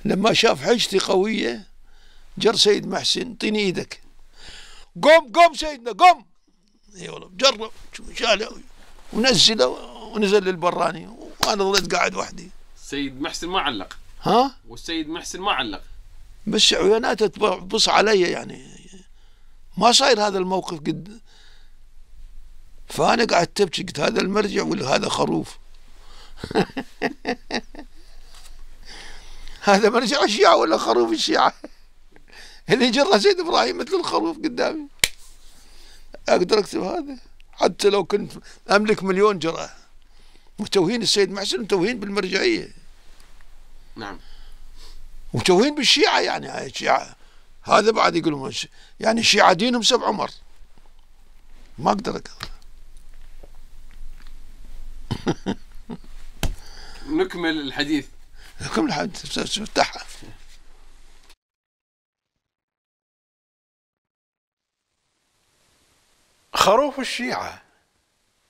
S3: لما شاف حجتي قوية جر سيد محسن طيني إيدك. قم قم سيدنا قم! إي والله جرب. شاله؟ ونزله ونزل للبراني. وأنا ظليت قاعد وحدي.
S5: السيد محسن ما علق.
S3: ها؟
S5: والسيد محسن ما علق.
S3: بس عيوناته تبص علي يعني. ما صاير هذا الموقف قد فأنا قاعد تبكي قلت هذا المرجع ولا هذا خروف؟ هذا مرجع الشيعة ولا خروف الشيعة اللي جرى سيد إبراهيم مثل الخروف قدامي. أقدر أكتب هذا؟ حتى لو كنت أملك مليون جرأة. وتوهين السيد محسن وتوهين بالمرجعية.
S5: نعم.
S3: وتوهين بالشيعة يعني هاي الشيعة. هذا بعد يقولون يعني الشيعة دينهم سبع عمر. ما أقدر أقدر.
S5: نكمل الحديث.
S3: كم لحد افتحها
S1: خروف الشيعة.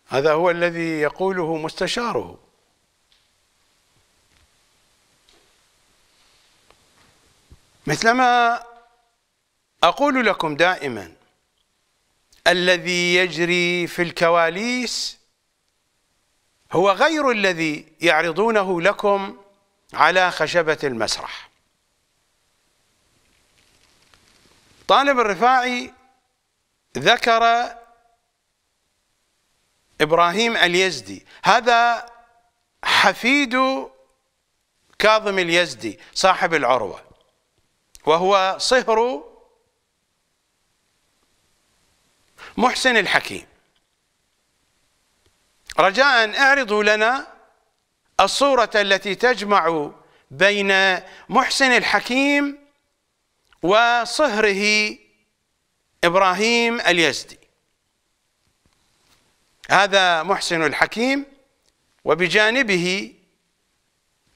S1: هذا هو الذي يقوله مستشاره. مثلما أقول لكم دائما الذي يجري في الكواليس هو غير الذي يعرضونه لكم على خشبة المسرح. طالب الرفاعي ذكر إبراهيم اليزدي. هذا حفيد كاظم اليزدي صاحب العروة وهو صهر محسن الحكيم. رجاء اعرضوا لنا الصورة التي تجمع بين محسن الحكيم وصهره إبراهيم اليزدي. هذا محسن الحكيم وبجانبه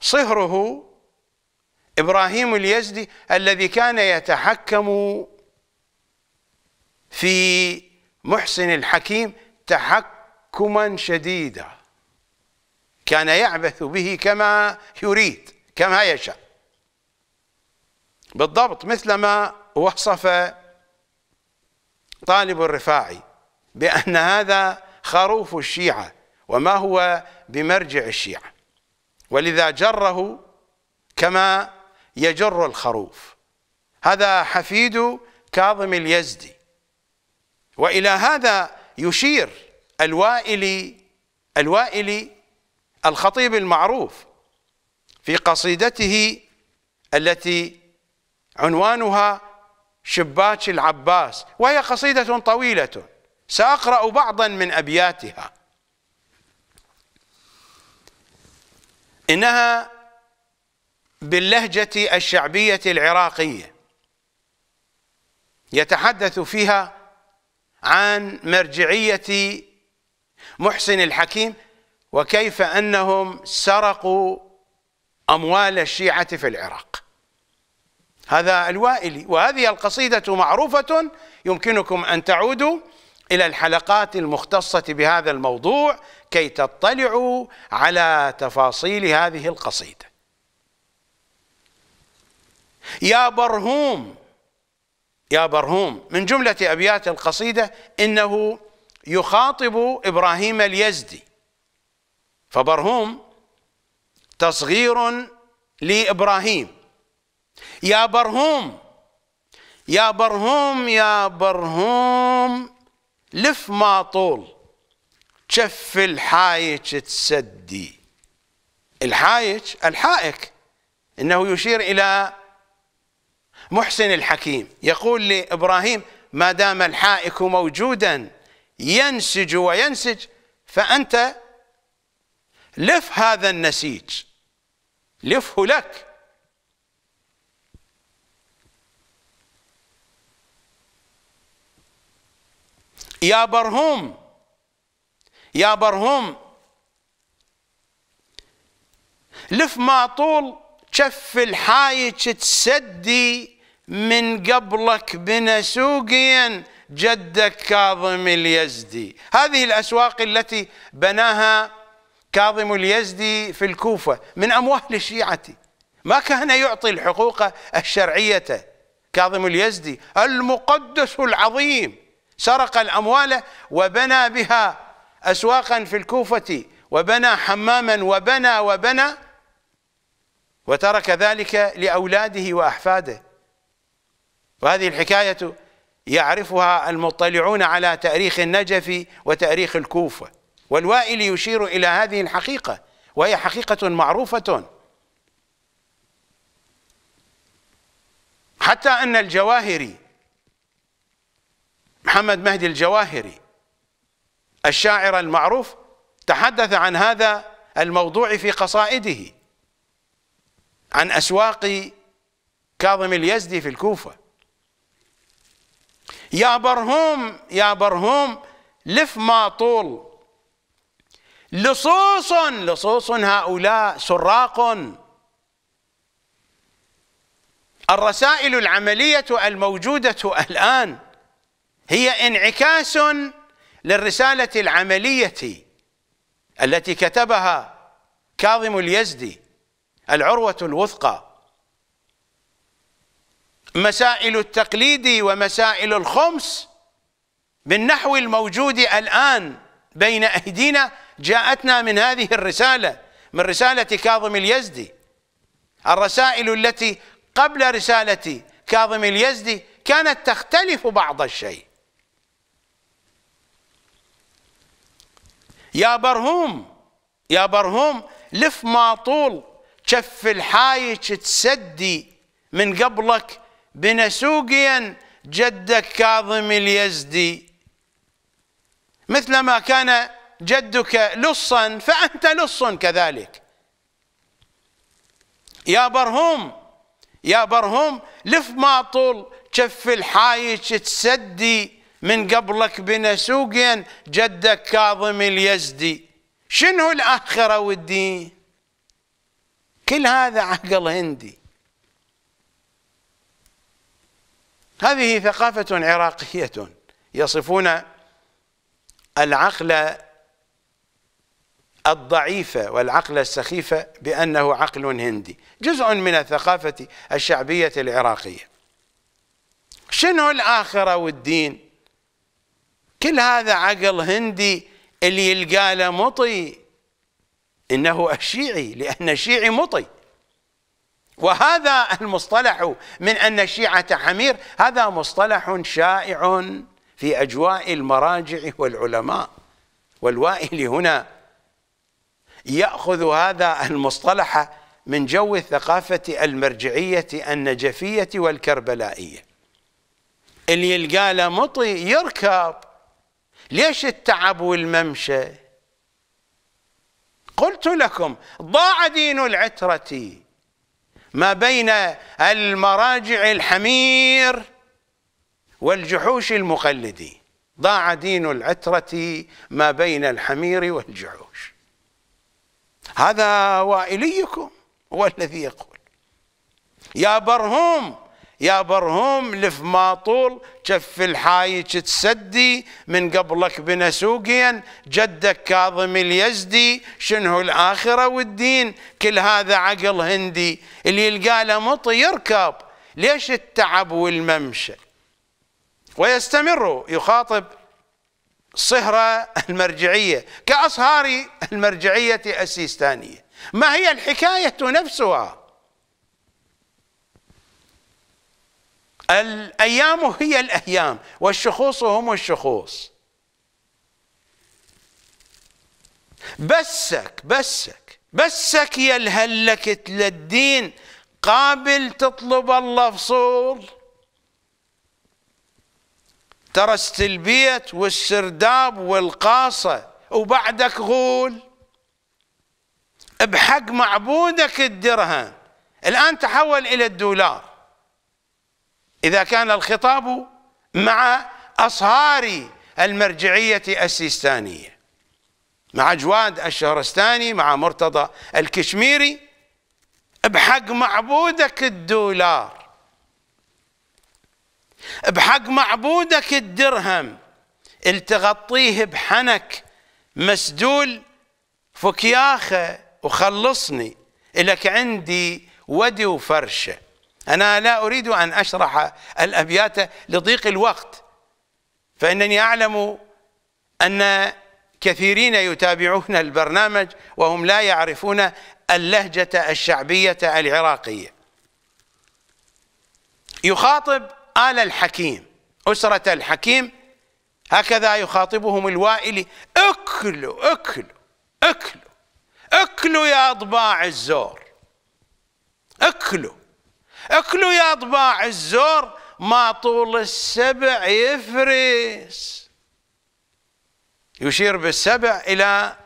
S1: صهره إبراهيم اليزدي الذي كان يتحكم في محسن الحكيم تحكما شديدا. كان يعبث به كما يريد كما يشاء. بالضبط مثلما وصف طالب الرفاعي بأن هذا خروف الشيعة وما هو بمرجع الشيعة. ولذا جره كما يجر الخروف. هذا حفيد كاظم اليزدي. وإلى هذا يشير الوائلي الوائلي الخطيب المعروف في قصيدته التي عنوانها شباك العباس وهي قصيدة طويلة سأقرأ بعضا من أبياتها. إنها باللهجة الشعبية العراقية. يتحدث فيها عن مرجعية محسن الحكيم وكيف أنهم سرقوا أموال الشيعة في العراق. هذا الوائلي وهذه القصيدة معروفة يمكنكم أن تعودوا إلى الحلقات المختصة بهذا الموضوع كي تطلعوا على تفاصيل هذه القصيدة. يا برهوم يا برهوم من جملة أبيات القصيدة إنه يخاطب إبراهيم اليزدي. فبرهوم تصغير لإبراهيم. يا برهوم يا برهوم يا برهوم لف ما طول. شف الحايك تسدي. الحايك الحائك. إنه يشير إلى محسن الحكيم. يقول لإبراهيم ما دام الحائك موجودا ينسج وينسج فأنت لف هذا النسيج لفه لك. يا برهوم يا برهوم لف ما طول شف الحايج تسدي من قبلك بنسوقيا جدك كاظم اليزدي. هذه الأسواق التي بناها كاظم اليزدي في الكوفة من أموال الشيعة. ما كان يعطي الحقوق الشرعية. كاظم اليزدي المقدس العظيم. سرق الأموال وبنى بها أسواقا في الكوفة وبنى حماما وبنى وبنى وترك ذلك لأولاده وأحفاده. وهذه الحكاية يعرفها المطلعون على تاريخ النجف وتاريخ الكوفة. والوائل يشير إلى هذه الحقيقة وهي حقيقة معروفة. حتى أن الجواهري محمد مهدي الجواهري الشاعر المعروف تحدث عن هذا الموضوع في قصائده عن أسواق كاظم اليزدي في الكوفة. يا برهوم يا برهوم لف ما طول. لصوص لصوص هؤلاء سراق. الرسائل العملية الموجودة الآن هي انعكاس للرسالة العملية التي كتبها كاظم اليزدي العروة الوثقى. مسائل التقليد ومسائل الخمس بالنحو الموجود الآن بين أيدينا جاءتنا من هذه الرسالة من رسالة كاظم اليزدي الرسائل التي قبل رسالة كاظم اليزدي كانت تختلف بعض الشيء. يا برهوم يا برهوم لف ما طول شف الحايج تسدي من قبلك بنسوقيا جدك كاظم اليزدي. مثلما كان جدك لصا فأنت لص كذلك. يا برهوم يا برهوم لف ما طول شف الحايج تسدي. من قبلك بنسوقين جدك كاظم اليزدي. شنو الآخرة والدين؟ كل هذا عقل هندي. هذه ثقافة عراقية. يصفون العقل الضعيفة والعقل السخيف بأنه عقل هندي جزء من الثقافة الشعبية العراقية. شنو الآخرة والدين؟ كل هذا عقل هندي اللي يلقى له مطي. إنه الشيعي لأن الشيعي مطي. وهذا المصطلح من أن الشيعة حمير هذا مصطلح شائع في أجواء المراجع والعلماء. والوائل هنا يأخذ هذا المصطلح من جو الثقافة المرجعية النجفية والكربلائية. اللي يلقى له مطي يركب. ليش التعب والممشى؟ قلت لكم ضاع دين العترة. ما بين المراجع الحمير والجحوش المقلدي. ضاع دين العترة ما بين الحمير والجحوش. هذا وائليكم هو الذي يقول. يا برهوم يا برهوم لف ما طول شف الحايج تسدي من قبلك بنسوقين جدك كاظم اليزدي شنو الآخرة والدين؟ كل هذا عقل هندي اللي يلقى له مطي يركب. ليش التعب والممشى؟ ويستمر يخاطب صهرة المرجعية كأصهار المرجعية السيستانية ما هي الحكاية نفسها؟ الأيام هي الأيام والشخوص هم الشخوص. بسك بسك بسك يا الهلكت للدين قابل تطلب الله فصول. ترست البيت والسرداب والقاصة وبعدك غول. بحق معبودك الدرهم. الآن تحول إلى الدولار. إذا كان الخطاب مع أصهار المرجعية السيستانية مع جواد الشهرستاني مع مرتضى الكشميري بحق معبودك الدولار بحق معبودك الدرهم التغطيه بحنك مسدول فكياخه وخلصني لك عندي ودي وفرشه. أنا لا أريد أن أشرح الأبيات لضيق الوقت فإنني أعلم أن كثيرين يتابعون البرنامج وهم لا يعرفون اللهجة الشعبية العراقية. يخاطب آل الحكيم أسرة الحكيم هكذا يخاطبهم الوائل اكلوا اكلوا اكلوا اكلوا يا أضباع الزور اكلوا. أكلوا يا طباع الزور ما طول السبع يفرس. يشير بالسبع إلى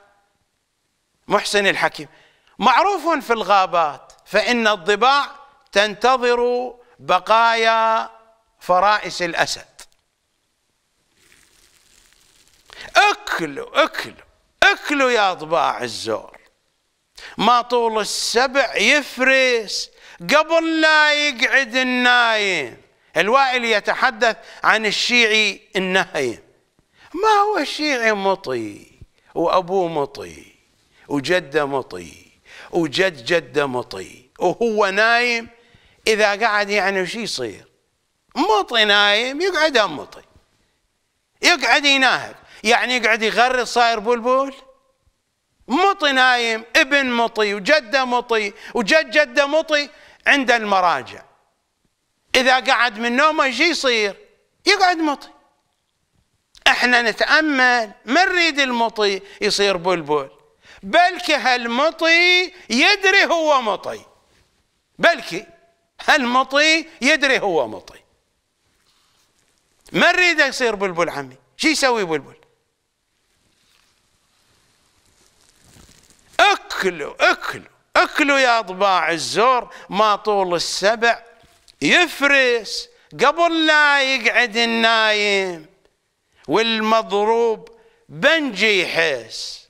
S1: محسن الحكيم. معروف في الغابات فإن الضباع تنتظر بقايا فرائس الأسد. أكلوا أكلوا أكلوا يا ضباع الزور. ما طول السبع يفرس. قبل لا يقعد النايم الوائل يتحدث عن الشيعي النايم ما هو الشيعي مطي وأبوه مطي وجده مطي وجد جده مطي وهو نايم. إذا قعد يعني وش يصير؟ مطي نايم يقعد مطي. يقعد يناهب يعني يقعد يغرد صاير بلبل؟ مطي نايم ابن مطي وجده مطي وجد جده مطي. عند المراجع. إذا قعد من نومه إيش يصير؟ يقعد مطي. إحنا نتأمل ما نريد المطي يصير بلبل. بلكي هالمطي يدري هو مطي. بلكي هالمطي يدري هو مطي. ما نريده يصير بلبل عمي. شو يسوي بلبل؟ أكلوا أكلوا. اكلوا يا ضباع الزور ما طول السبع. يفرس قبل لا يقعد النايم والمضروب بنجي يحس.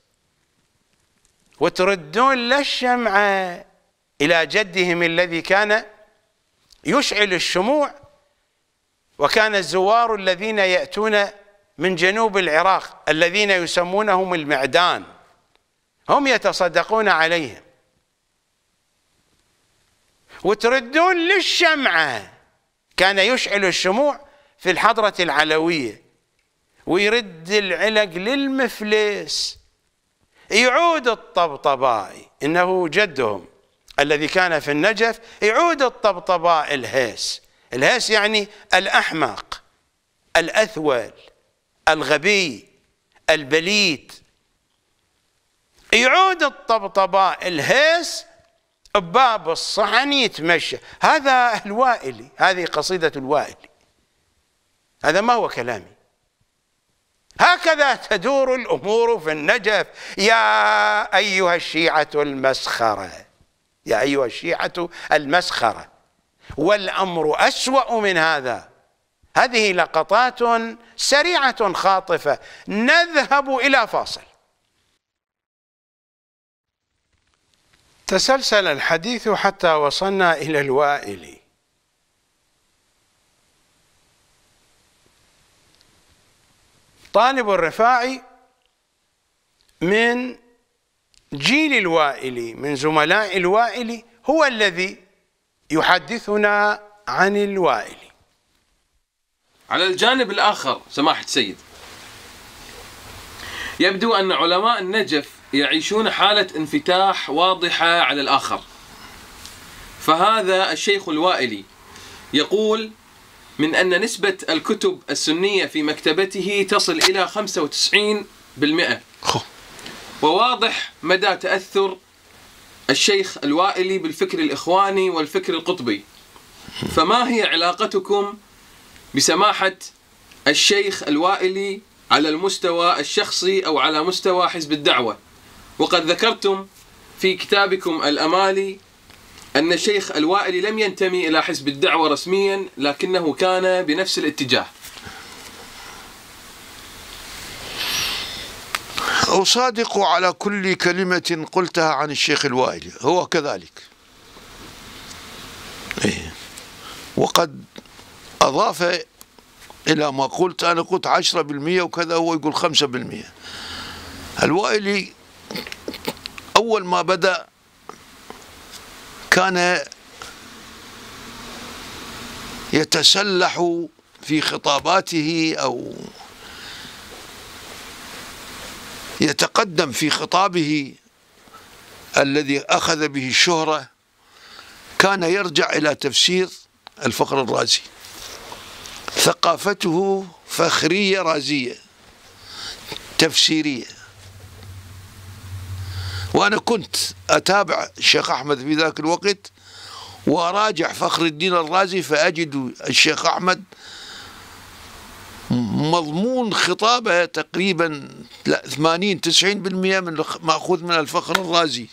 S1: وتردون للشمعة إلى جدهم الذي كان يشعل الشموع. وكان الزوار الذين يأتون من جنوب العراق الذين يسمونهم المعدان هم يتصدقون عليهم. وتردون للشمعة. كان يشعل الشموع في الحضرة العلوية ويرد العلق للمفلس. يعود الطبطبائي إنه جدهم الذي كان في النجف يعود الطبطباء الهيس. الهيس يعني الأحمق الأثول الغبي البليد. يعود الطبطباء الهيس بباب الصحن يتمشى. هذا الوائلي هذه قصيدة الوائلي. هذا ما هو كلامي. هكذا تدور الأمور في النجف. يا أيها الشيعة المسخرة يا أيها الشيعة المسخرة والأمر أسوأ من هذا. هذه لقطات سريعة خاطفة. نذهب إلى فاصل. تسلسل الحديث حتى وصلنا إلى الوائل. طالب الرفاعي من جيل الوائل من زملاء الوائل هو الذي يحدثنا عن الوائل.
S5: على الجانب الآخر سماحة السيد يبدو أن علماء النجف يعيشون حالة انفتاح واضحة على الآخر. فهذا الشيخ الوائلي يقول من أن نسبة الكتب السنية في مكتبته تصل إلى 95% وواضح مدى تأثر الشيخ الوائلي بالفكر الإخواني والفكر القطبي. فما هي علاقتكم بسماحة الشيخ الوائلي على المستوى الشخصي أو على مستوى حزب الدعوة؟ وقد ذكرتم في كتابكم الأمالي أن الشيخ الوائلي لم ينتمي إلى حزب الدعوة رسميا لكنه كان بنفس الاتجاه.
S3: أصادق على كل كلمة قلتها عن الشيخ الوائلي هو كذلك. إيه. وقد أضاف إلى ما قلت أنا قلت عشرة بالمية وكذا هو يقول خمسة بالمية. الوائلي أول ما بدأ كان يتسلح في خطاباته أو يتقدم في خطابه الذي أخذ به الشهرة كان يرجع إلى تفسير الفخر الرازي. ثقافته فخرية رازية تفسيرية. وأنا كنت أتابع الشيخ أحمد في ذاك الوقت وأراجع فخر الدين الرازي فأجد الشيخ أحمد مضمون خطابه تقريبا لا 80 90% من مأخوذ من الفخر الرازي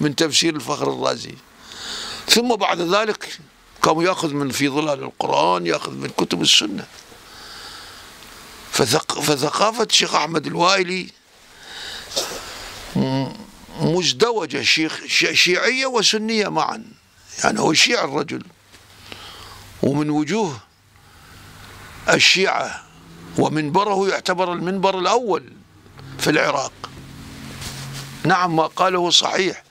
S3: من تفسير الفخر الرازي. ثم بعد ذلك كان يأخذ من في ظلال القرآن يأخذ من كتب السنة. فثقافة الشيخ أحمد الوائلي مزدوجة شيعية وسنية معا. يعني هو شيع الرجل. ومن وجوه الشيعة ومنبره يعتبر المنبر الأول في العراق. نعم ما قاله صحيح.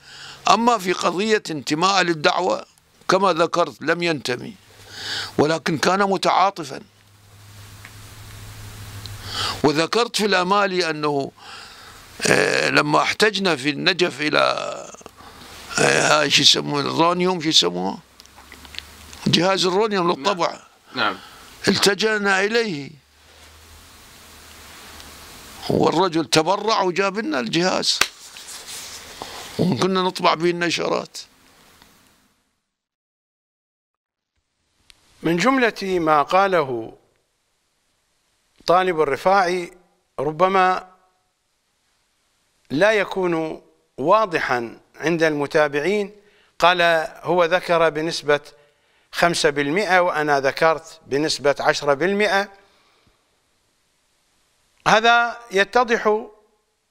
S3: أما في قضية انتماء للدعوة كما ذكرت لم ينتمي. ولكن كان متعاطفا. وذكرت في الأمالي أنه لما احتجنا في النجف إلى آه، هاي شو يسموه الرونيوم شو يسموه؟ جهاز الرونيوم للطبع.
S5: نعم.
S3: التجأنا إليه. والرجل تبرع وجاب لنا الجهاز. وكنا نطبع به النشرات.
S1: من جملة ما قاله طالب الرفاعي ربما لا يكون واضحا عند المتابعين. قال هو ذكر بنسبة خمسة بالمئة وأنا ذكرت بنسبة عشرة بالمئة. هذا يتضح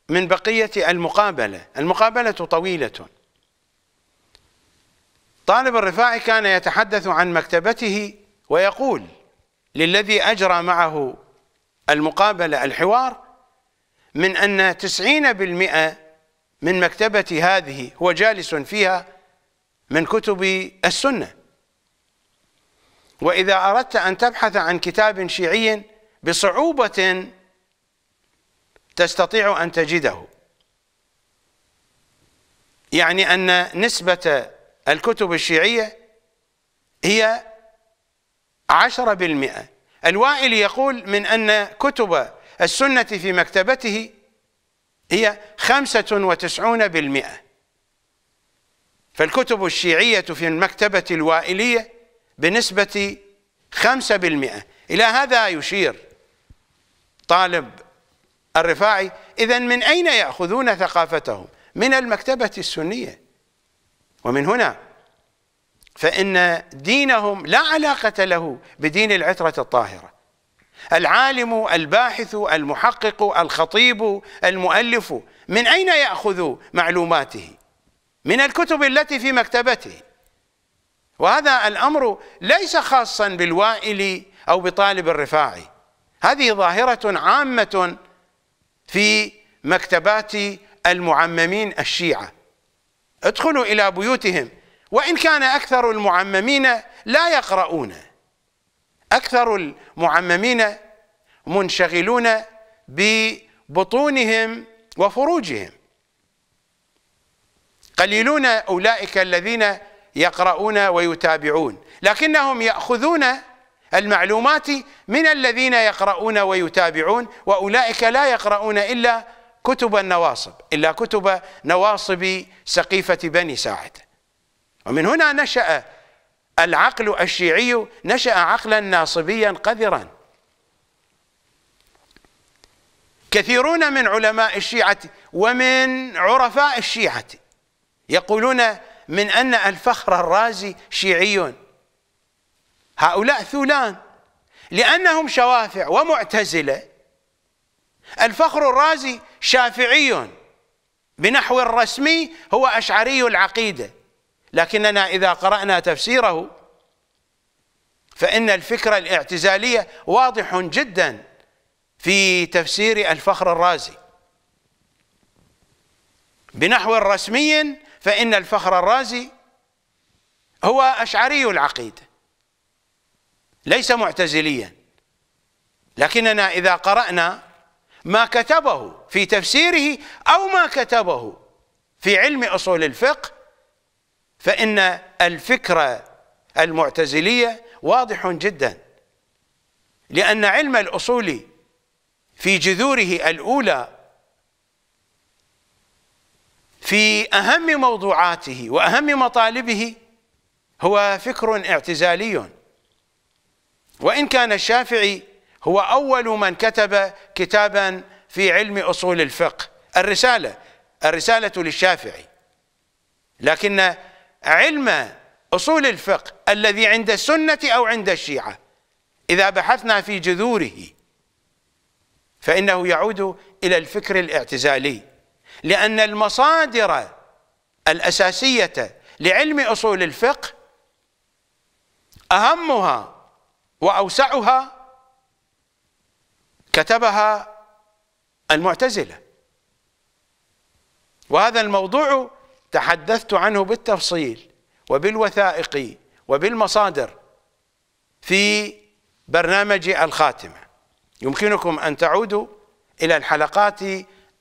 S1: من بقية المقابلة. المقابلة طويلة. طالب الرفاعي كان يتحدث عن مكتبته ويقول للذي أجرى معه المقابلة الحوار من أن تسعين بالمئة من مكتبة هذه هو جالس فيها من كتب السنة. وإذا أردت أن تبحث عن كتاب شيعي بصعوبة تستطيع أن تجده. يعني أن نسبة الكتب الشيعية هي عشرة بالمئة. الوائلي يقول من أن كتب السنة في مكتبته هي خمسة وتسعون بالمئة. فالكتب الشيعية في المكتبة الوائلية بنسبة خمسة بالمئة. إلى هذا يشير طالب الرفاعي إذا من أين يأخذون ثقافتهم؟ من المكتبة السنية. ومن هنا فإن دينهم لا علاقة له بدين العترة الطاهرة. العالم الباحث المحقق الخطيب المؤلف. من أين يأخذ معلوماته؟ من الكتب التي في مكتبته. وهذا الأمر ليس خاصا بالوائل أو بطالب الرفاعي هذه ظاهرة عامة في مكتبات المعممين الشيعة. ادخلوا إلى بيوتهم. وإن كان أكثر المعممين لا يقرؤون. أكثر المعممين منشغلون ببطونهم وفروجهم. قليلون أولئك الذين يقرؤون ويتابعون لكنهم يأخذون المعلومات من الذين يقرؤون ويتابعون وأولئك لا يقرؤون إلا كتب النواصب إلا كتب نواصب سقيفة بني ساعد. ومن هنا نشأ العقل الشيعي نشأ عقلا ناصبيا قذرا. كثيرون من علماء الشيعة ومن عرفاء الشيعة يقولون من أن الفخر الرازي شيعي هؤلاء ثولان لأنهم شوافع ومعتزلة. الفخر الرازي شافعي بنحو الرسمي هو أشعري العقيدة. لكننا إذا قرأنا تفسيره فإن الفكرة الاعتزالية واضح جدا في تفسير الفخر الرازي. بنحو رسمي فإن الفخر الرازي هو أشعري العقيدة ليس معتزليا. لكننا إذا قرأنا ما كتبه في تفسيره أو ما كتبه في علم أصول الفقه فإن الفكرة المعتزلية واضح جدا لأن علم الأصول في جذوره الأولى في أهم موضوعاته وأهم مطالبه هو فكر اعتزالي. وإن كان الشافعي هو أول من كتب كتابا في علم أصول الفقه الرسالة الرسالة للشافعي. لكن علم أصول الفقه الذي عند السنة أو عند الشيعة. إذا بحثنا في جذوره فإنه يعود إلى الفكر الاعتزالي. لأن المصادر الأساسية لعلم أصول الفقه أهمها وأوسعها كتبها المعتزلة. وهذا الموضوع تحدثت عنه بالتفصيل وبالوثائق وبالمصادر في برنامج الخاتمة. يمكنكم أن تعودوا إلى الحلقات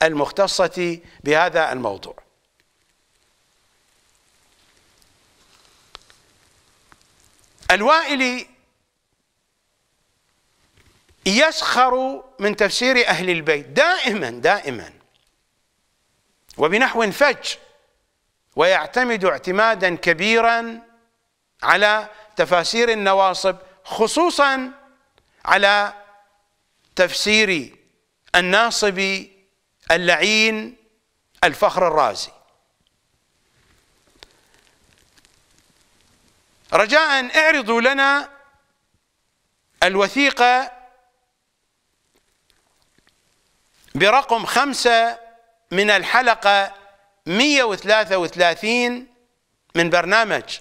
S1: المختصة بهذا الموضوع. الوائلي يسخر من تفسير أهل البيت دائما دائما. وبنحو فج ويعتمد اعتمادا كبيرا على تفاسير النواصب خصوصا على تفسير الناصب اللعين الفخر الرازي. رجاء اعرضوا لنا الوثيقة برقم خمسة من الحلقة 133 من برنامج.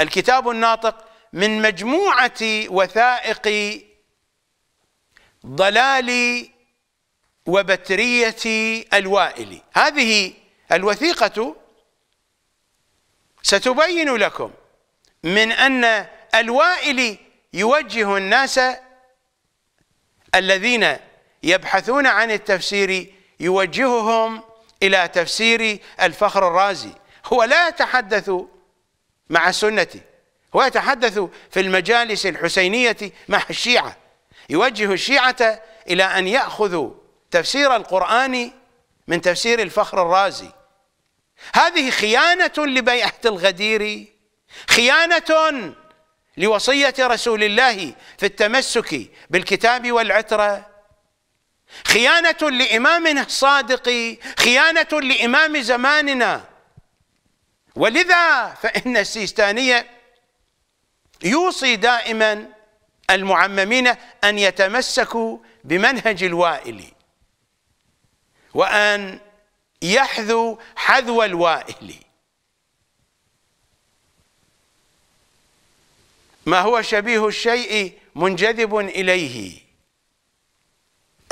S1: الكتاب الناطق من مجموعة وثائق ضلال وبترية الوائل. هذه الوثيقة ستبين لكم من أن الوائل يوجه الناس الذين يبحثون عن التفسير يوجههم إلى تفسير الفخر الرازي. هو لا يتحدث مع السنة هو يتحدث في المجالس الحسينية مع الشيعة. يوجه الشيعة إلى أن يأخذوا تفسير القرآن من تفسير الفخر الرازي. هذه خيانة لبيعة الغدير خيانة لوصية رسول الله في التمسك بالكتاب والعترة. خيانة لإمامنا الصادق خيانة لإمام زماننا. ولذا فإن السيستانية يوصي دائما المعممين أن يتمسكوا بمنهج الوائل وأن يحذوا حذو الوائل. ما هو شبيه الشيء منجذب إليه؟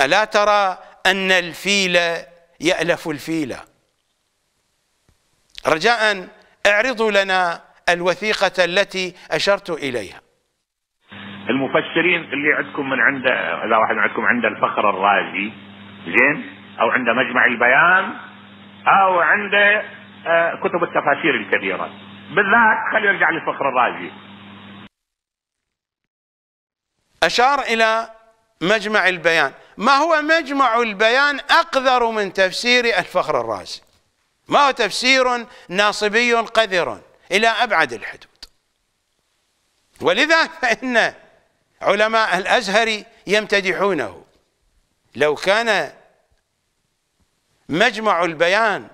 S1: ألا ترى أن الفيل يألف الفيل؟ رجاء اعرضوا لنا الوثيقة التي أشرت إليها.
S6: المفسرين اللي عندكم من عنده اذا واحد عندكم عنده الفخر الرازي زين؟ أو عنده مجمع البيان أو عنده آه، كتب التفاسير الكبيرة. بالذات خليه يرجع للفخر الرازي.
S1: أشار إلى مجمع البيان. ما هو مجمع البيان أقذر من تفسير الفخر الرازي؟ ما هو تفسير ناصبي قذر إلى أبعد الحدود؟ ولذا فإن علماء الأزهر يمتدحونه. لو كان مجمع البيان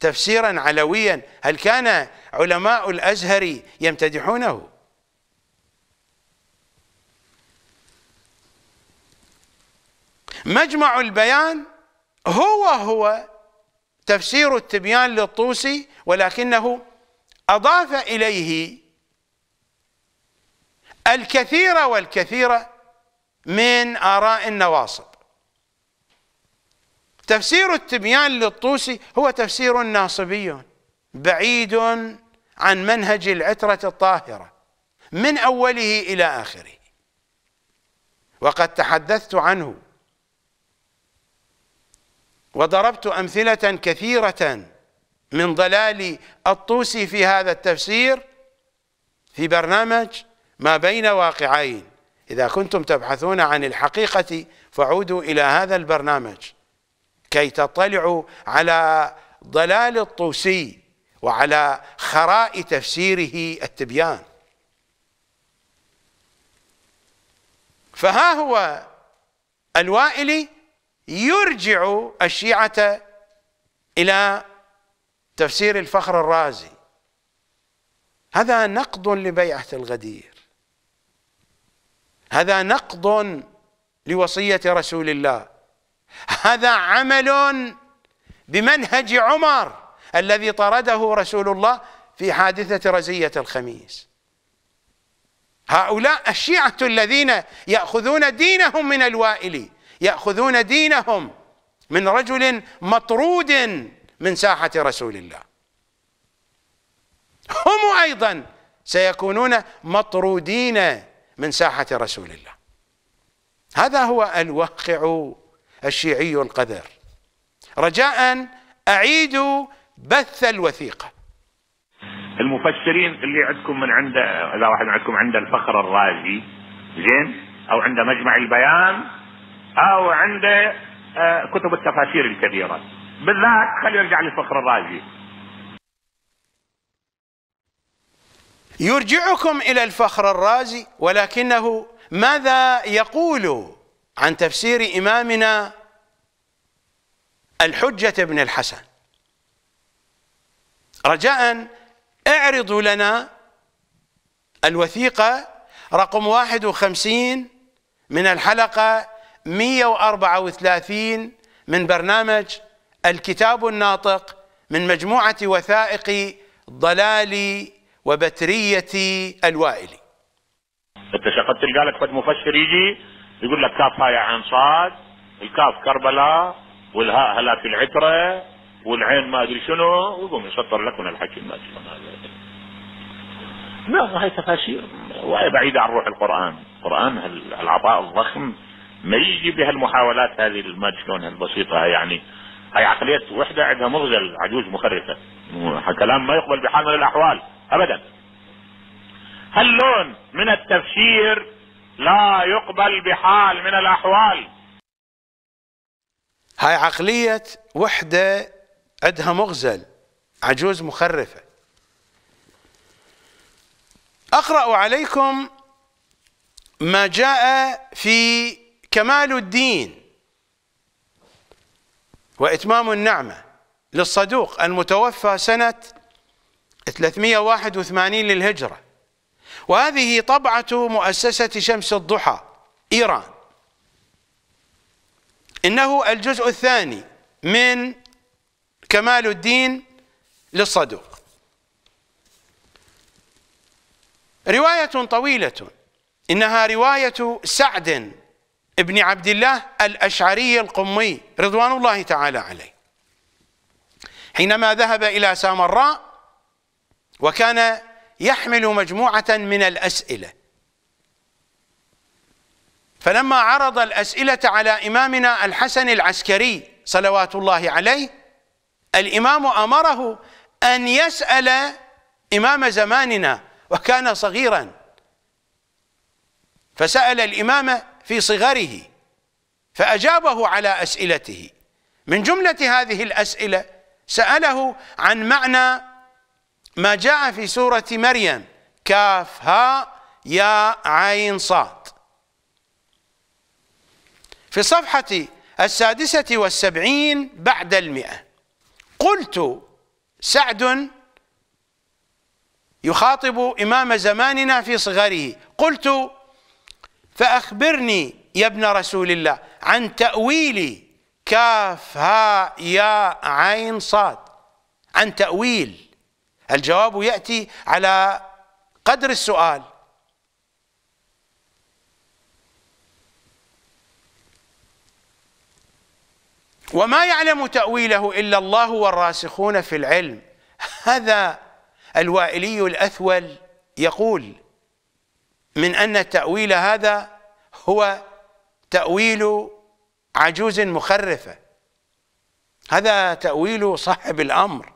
S1: تفسيرا علويا هل كان علماء الأزهر يمتدحونه؟ مجمع البيان هو هو تفسير التبيان للطوسي ولكنه أضاف إليه الكثير والكثير من آراء النواصب. تفسير التبيان للطوسي هو تفسير ناصبي بعيد عن منهج العترة الطاهرة من أوله إلى آخره. وقد تحدثت عنه وضربت أمثلة كثيرة من ضلال الطوسي في هذا التفسير في برنامج ما بين واقعين. إذا كنتم تبحثون عن الحقيقة فعودوا إلى هذا البرنامج. كي تطلعوا على ضلال الطوسي وعلى خراء تفسيره التبيان. فها هو الوائلي يرجع الشيعة إلى تفسير الفخر الرازي. هذا نقد لبيعة الغدير. هذا نقض لوصية رسول الله. هذا عمل بمنهج عمر الذي طرده رسول الله في حادثة رزية الخميس. هؤلاء الشيعة الذين يأخذون دينهم من الوائل. يأخذون دينهم من رجل مطرود من ساحة رسول الله. هم أيضا سيكونون مطرودين من ساحة رسول الله. هذا هو الواقع الشيعي القذر. رجاء أعيدوا بث الوثيقة.
S6: المفسرين اللي عندكم من عند إذا واحد عندكم عند الفخر الرازي زين؟ أو عند مجمع البيان أو عند آه، كتب التفاسير الكبيرة. بالذات خليه يرجع للفخر الرازي.
S1: يرجعكم إلى الفخر الرازي ولكنه ماذا يقول عن تفسير إمامنا الحجة بن الحسن؟ رجاء اعرضوا لنا الوثيقة رقم 51 من الحلقة 134 من برنامج الكتاب الناطق من مجموعة وثائق ضلال وبترية الوائلي
S6: انت شقد تلقى لك فد مفسر يجي يقول لك كاف هاي عين صاد الكاف كربلاء والهاء هلاك العتره والعين ما أدري شنو ويقوم يسطر لك من الحكي ما لا هاي تفاسير وهي بعيدة عن روح القرآن. القرآن العطاء الضخم ما يجي بها المحاولات هذه ما شلون البسيطة يعني. هاي عقلية وحدة عندها مغزل عجوز مخرفة. كلام ما يقبل بحال من الأحوال. أبدا. هاللون من التفسير لا يقبل بحال من الأحوال؟
S1: هاي عقلية وحدة عندها مغزل عجوز مخرفة. أقرأ عليكم ما جاء في كمال الدين وإتمام النعمة للصدوق المتوفى سنة 381 للهجرة. وهذه طبعة مؤسسة شمس الضحى إيران. إنه الجزء الثاني من كمال الدين للصدوق. رواية طويلة إنها رواية سعد بن عبد الله الأشعري القمي رضوان الله تعالى عليه. حينما ذهب إلى سامراء وكان يحمل مجموعة من الأسئلة. فلما عرض الأسئلة على إمامنا الحسن العسكري صلوات الله عليه الإمام أمره أن يسأل إمام زماننا وكان صغيرا. فسأل الإمام في صغره فأجابه على أسئلته. من جملة هذه الأسئلة سأله عن معنى ما جاء في سورة مريم كاف ها يا عين صاد. في الصفحة السادسة والسبعين بعد المئة. قلت سعد يخاطب إمام زماننا في صغره. قلت فأخبرني يا ابن رسول الله عن تأويل كاف ها يا عين صاد. عن تأويل. الجواب يأتي على قدر السؤال. وما يعلم تأويله إلا الله والراسخون في العلم. هذا الوائلي الأثول يقول من أن التأويل هذا هو تأويل عجوز مخرفة. هذا تأويل صاحب الأمر.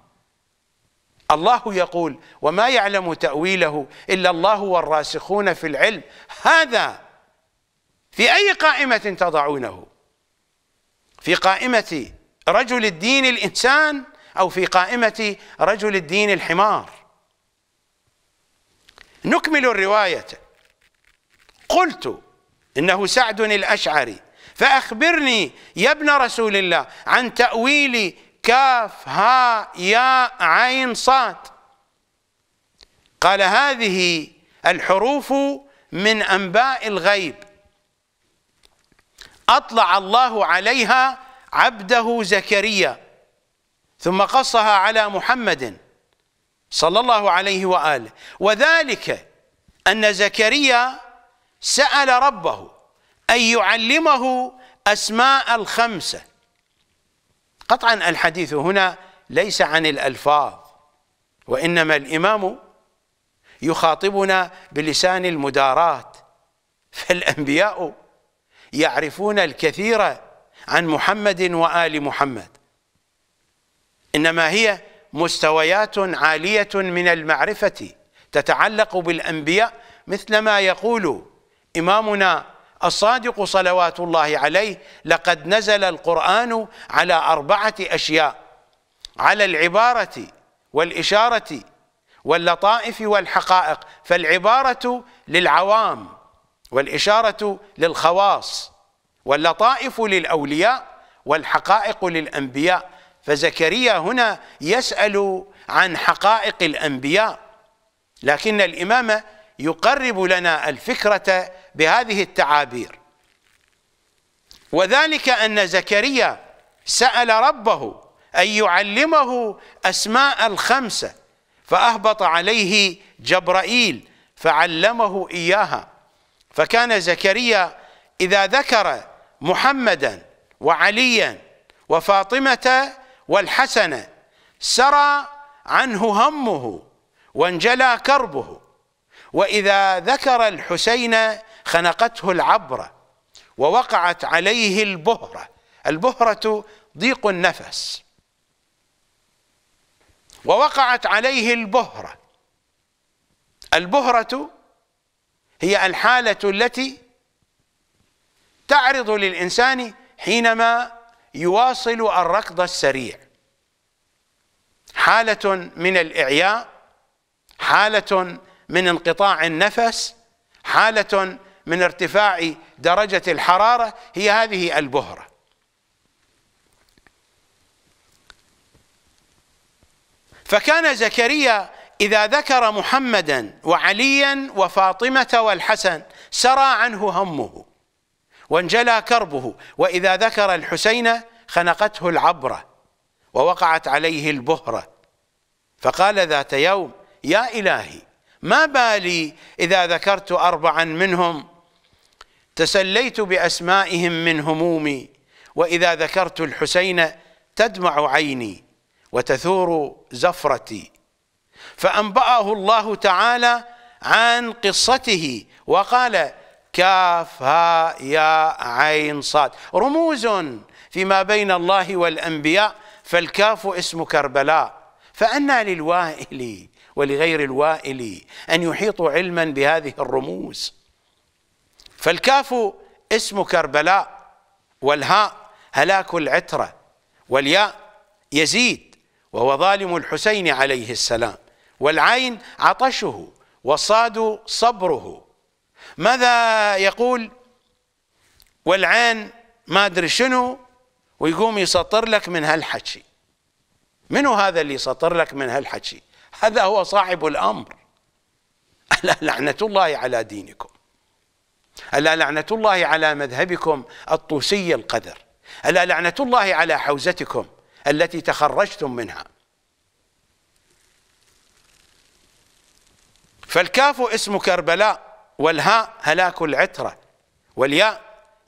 S1: الله يقول وما يعلم تأويله إلا الله والراسخون في العلم. هذا في أي قائمة تضعونه؟ في قائمة رجل الدين الإنسان أو في قائمة رجل الدين الحمار؟ نكمل الرواية. قلت إنه سعد الأشعري فأخبرني يا ابن رسول الله عن تأويل كاف ها يا عين صاد. قال هذه الحروف من أنباء الغيب. أطلع الله عليها عبده زكريا ثم قصها على محمد صلى الله عليه وآله. وذلك أن زكريا سأل ربه أن يعلمه أسماء الخمسة. قطعا الحديث هنا ليس عن الألفاظ وإنما الإمام يخاطبنا بلسان المدارات. فالأنبياء يعرفون الكثير عن محمد وآل محمد. إنما هي مستويات عالية من المعرفة تتعلق بالأنبياء مثل ما يقول إمامنا الصادق صلوات الله عليه لقد نزل القرآن على أربعة أشياء على العبارة والإشارة واللطائف والحقائق فالعبارة للعوام والإشارة للخواص واللطائف للأولياء والحقائق للأنبياء فزكريا هنا يسأل عن حقائق الأنبياء لكن الإمام يقرب لنا الفكرة بهذه التعابير. وذلك أن زكريا سأل ربه أن يعلمه أسماء الخمسة فأهبط عليه جبرائيل فعلمه إياها. فكان زكريا إذا ذكر محمدا وعليا وفاطمة والحسن سرى عنه همه وانجلى كربه. وإذا ذكر الحسين خنقته العبره ووقعت عليه البهرة. البهرة ضيق النفس. ووقعت عليه البهرة. البهرة هي الحالة التي تعرض للإنسان حينما يواصل الركض السريع. حالة من الإعياء حالة من انقطاع النفس حالة من ارتفاع درجة الحرارة هي هذه البهرة. فكان زكريا إذا ذكر محمدا وعليا وفاطمة والحسن سرى عنه همه وانجلى كربه وإذا ذكر الحسين خنقته العبرة ووقعت عليه البهرة. فقال ذات يوم يا إلهي ما بالي إذا ذكرت اربعا منهم تسليت بأسمائهم من همومي وإذا ذكرت الحسين تدمع عيني وتثور زفرتي. فأنبأه الله تعالى عن قصته وقال كاف ها يا عين صاد. رموز فيما بين الله والأنبياء فالكاف اسم كربلاء. فأنى للوائل ولغير الوائل أن يحيطوا علما بهذه الرموز. فالكاف اسم كربلاء والهاء هلاك العترة والياء يزيد وهو ظالم الحسين عليه السلام والعين عطشه والصاد صبره. ماذا يقول؟ والعين ما أدري شنو ويقوم يسطر لك من هالحكي. منو هذا اللي سطر لك من هالحكي؟ هذا هو صاحب الأمر. ألا لعنة الله على دينكم. ألا لعنة الله على مذهبكم الطوسي القذر؟ ألا لعنة الله على حوزتكم التي تخرجتم منها؟ فالكاف اسم كربلاء والهاء هلاك العترة والياء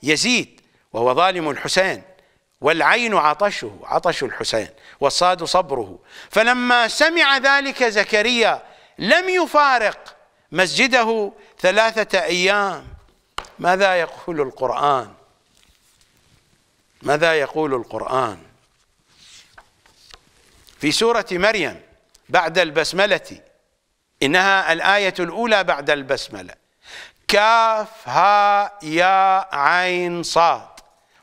S1: يزيد وهو ظالم الحسين والعين عطشه عطش الحسين والصاد صبره. فلما سمع ذلك زكريا لم يفارق مسجده ثلاثة أيام. ماذا يقول القرآن؟ ماذا يقول القرآن؟ في سورة مريم بعد البسملة إنها الآية الأولى بعد البسملة. كاف ها يا عين صاد.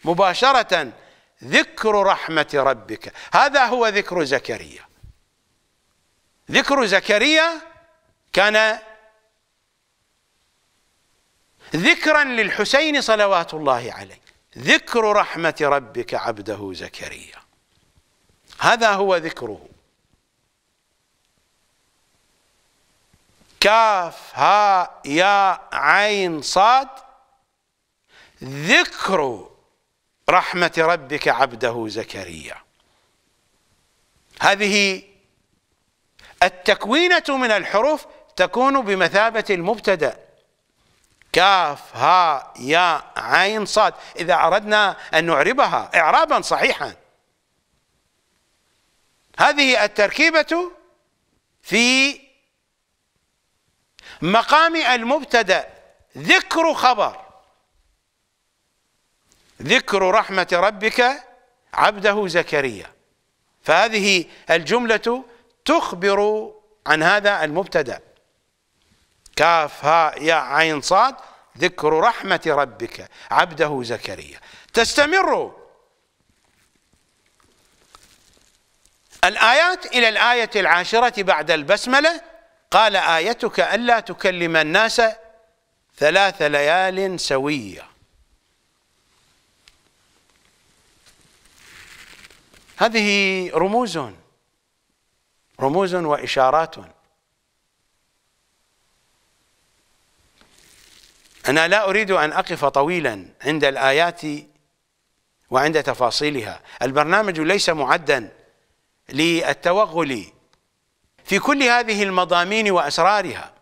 S1: مباشرة ذكر رحمة ربك. هذا هو ذكر زكريا. ذكر زكريا كان ذكرا للحسين صلوات الله عليه. ذكر رحمة ربك عبده زكريا. هذا هو ذكره. كاف ها يا عين صاد. ذكر رحمة ربك عبده زكريا. هذه التكوينة من الحروف تكون بمثابة المبتدأ. كاف ها يا عين صاد. إذا أردنا أن نعربها إعرابا صحيحا. هذه التركيبة في مقام المبتدأ ذكر خبر. ذكر رحمة ربك عبده زكريا. فهذه الجملة تخبر عن هذا المبتدأ. كاف ها يا عين صاد ذكر رحمة ربك عبده زكريا. تستمر. الآيات إلى الآية العاشرة بعد البسملة. قال آيتك ألا تكلم الناس ثلاث ليال سوية. هذه رموز رموز وإشارات. أنا لا أريد أن أقف طويلا عند الآيات وعند تفاصيلها. البرنامج ليس معدا للتوغل في كل هذه المضامين وأسرارها.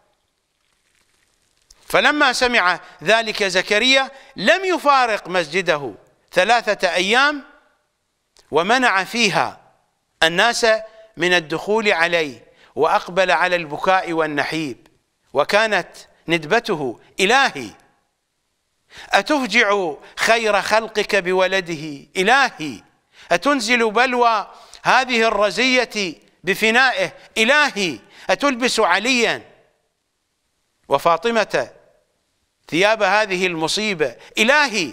S1: فلما سمع ذلك زكريا لم يفارق مسجده ثلاثة أيام ومنع فيها الناس من الدخول عليه وأقبل على البكاء والنحيب. وكانت ندبته إلهي. أتفجع خير خلقك بولده إلهي. أتنزل بلوى هذه الرزية بفنائه إلهي. أتلبس عليا. وفاطمة ثياب هذه المصيبة إلهي.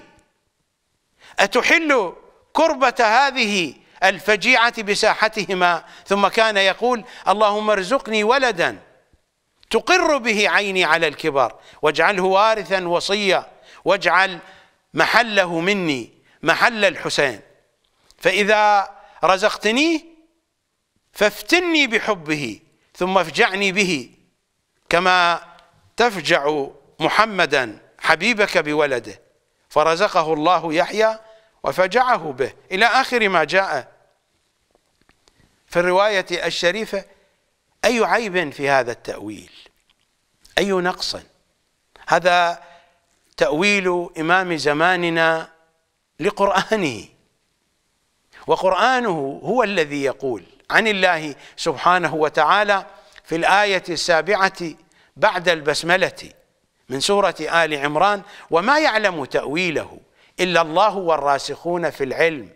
S1: أتحل كربة هذه الفجيعة بساحتهما. ثم كان يقول اللهم ارزقني ولدا. تقر به عيني على الكبر واجعله وارثا وصيا. واجعل محله مني محل الحسين. فإذا رزقتنيه فافتني بحبه ثم افجعني به كما تفجع محمدا حبيبك بولده. فرزقه الله يحيى وفجعه به. إلى آخر ما جاء في الرواية الشريفة أي عيب في هذا التأويل؟ أي نقص؟ هذا تأويل إمام زماننا لقرآنه. وقرآنه هو الذي يقول عن الله سبحانه وتعالى في الآية السابعة بعد البسملة من سورة آل عمران وما يعلم تأويله إلا الله والراسخون في العلم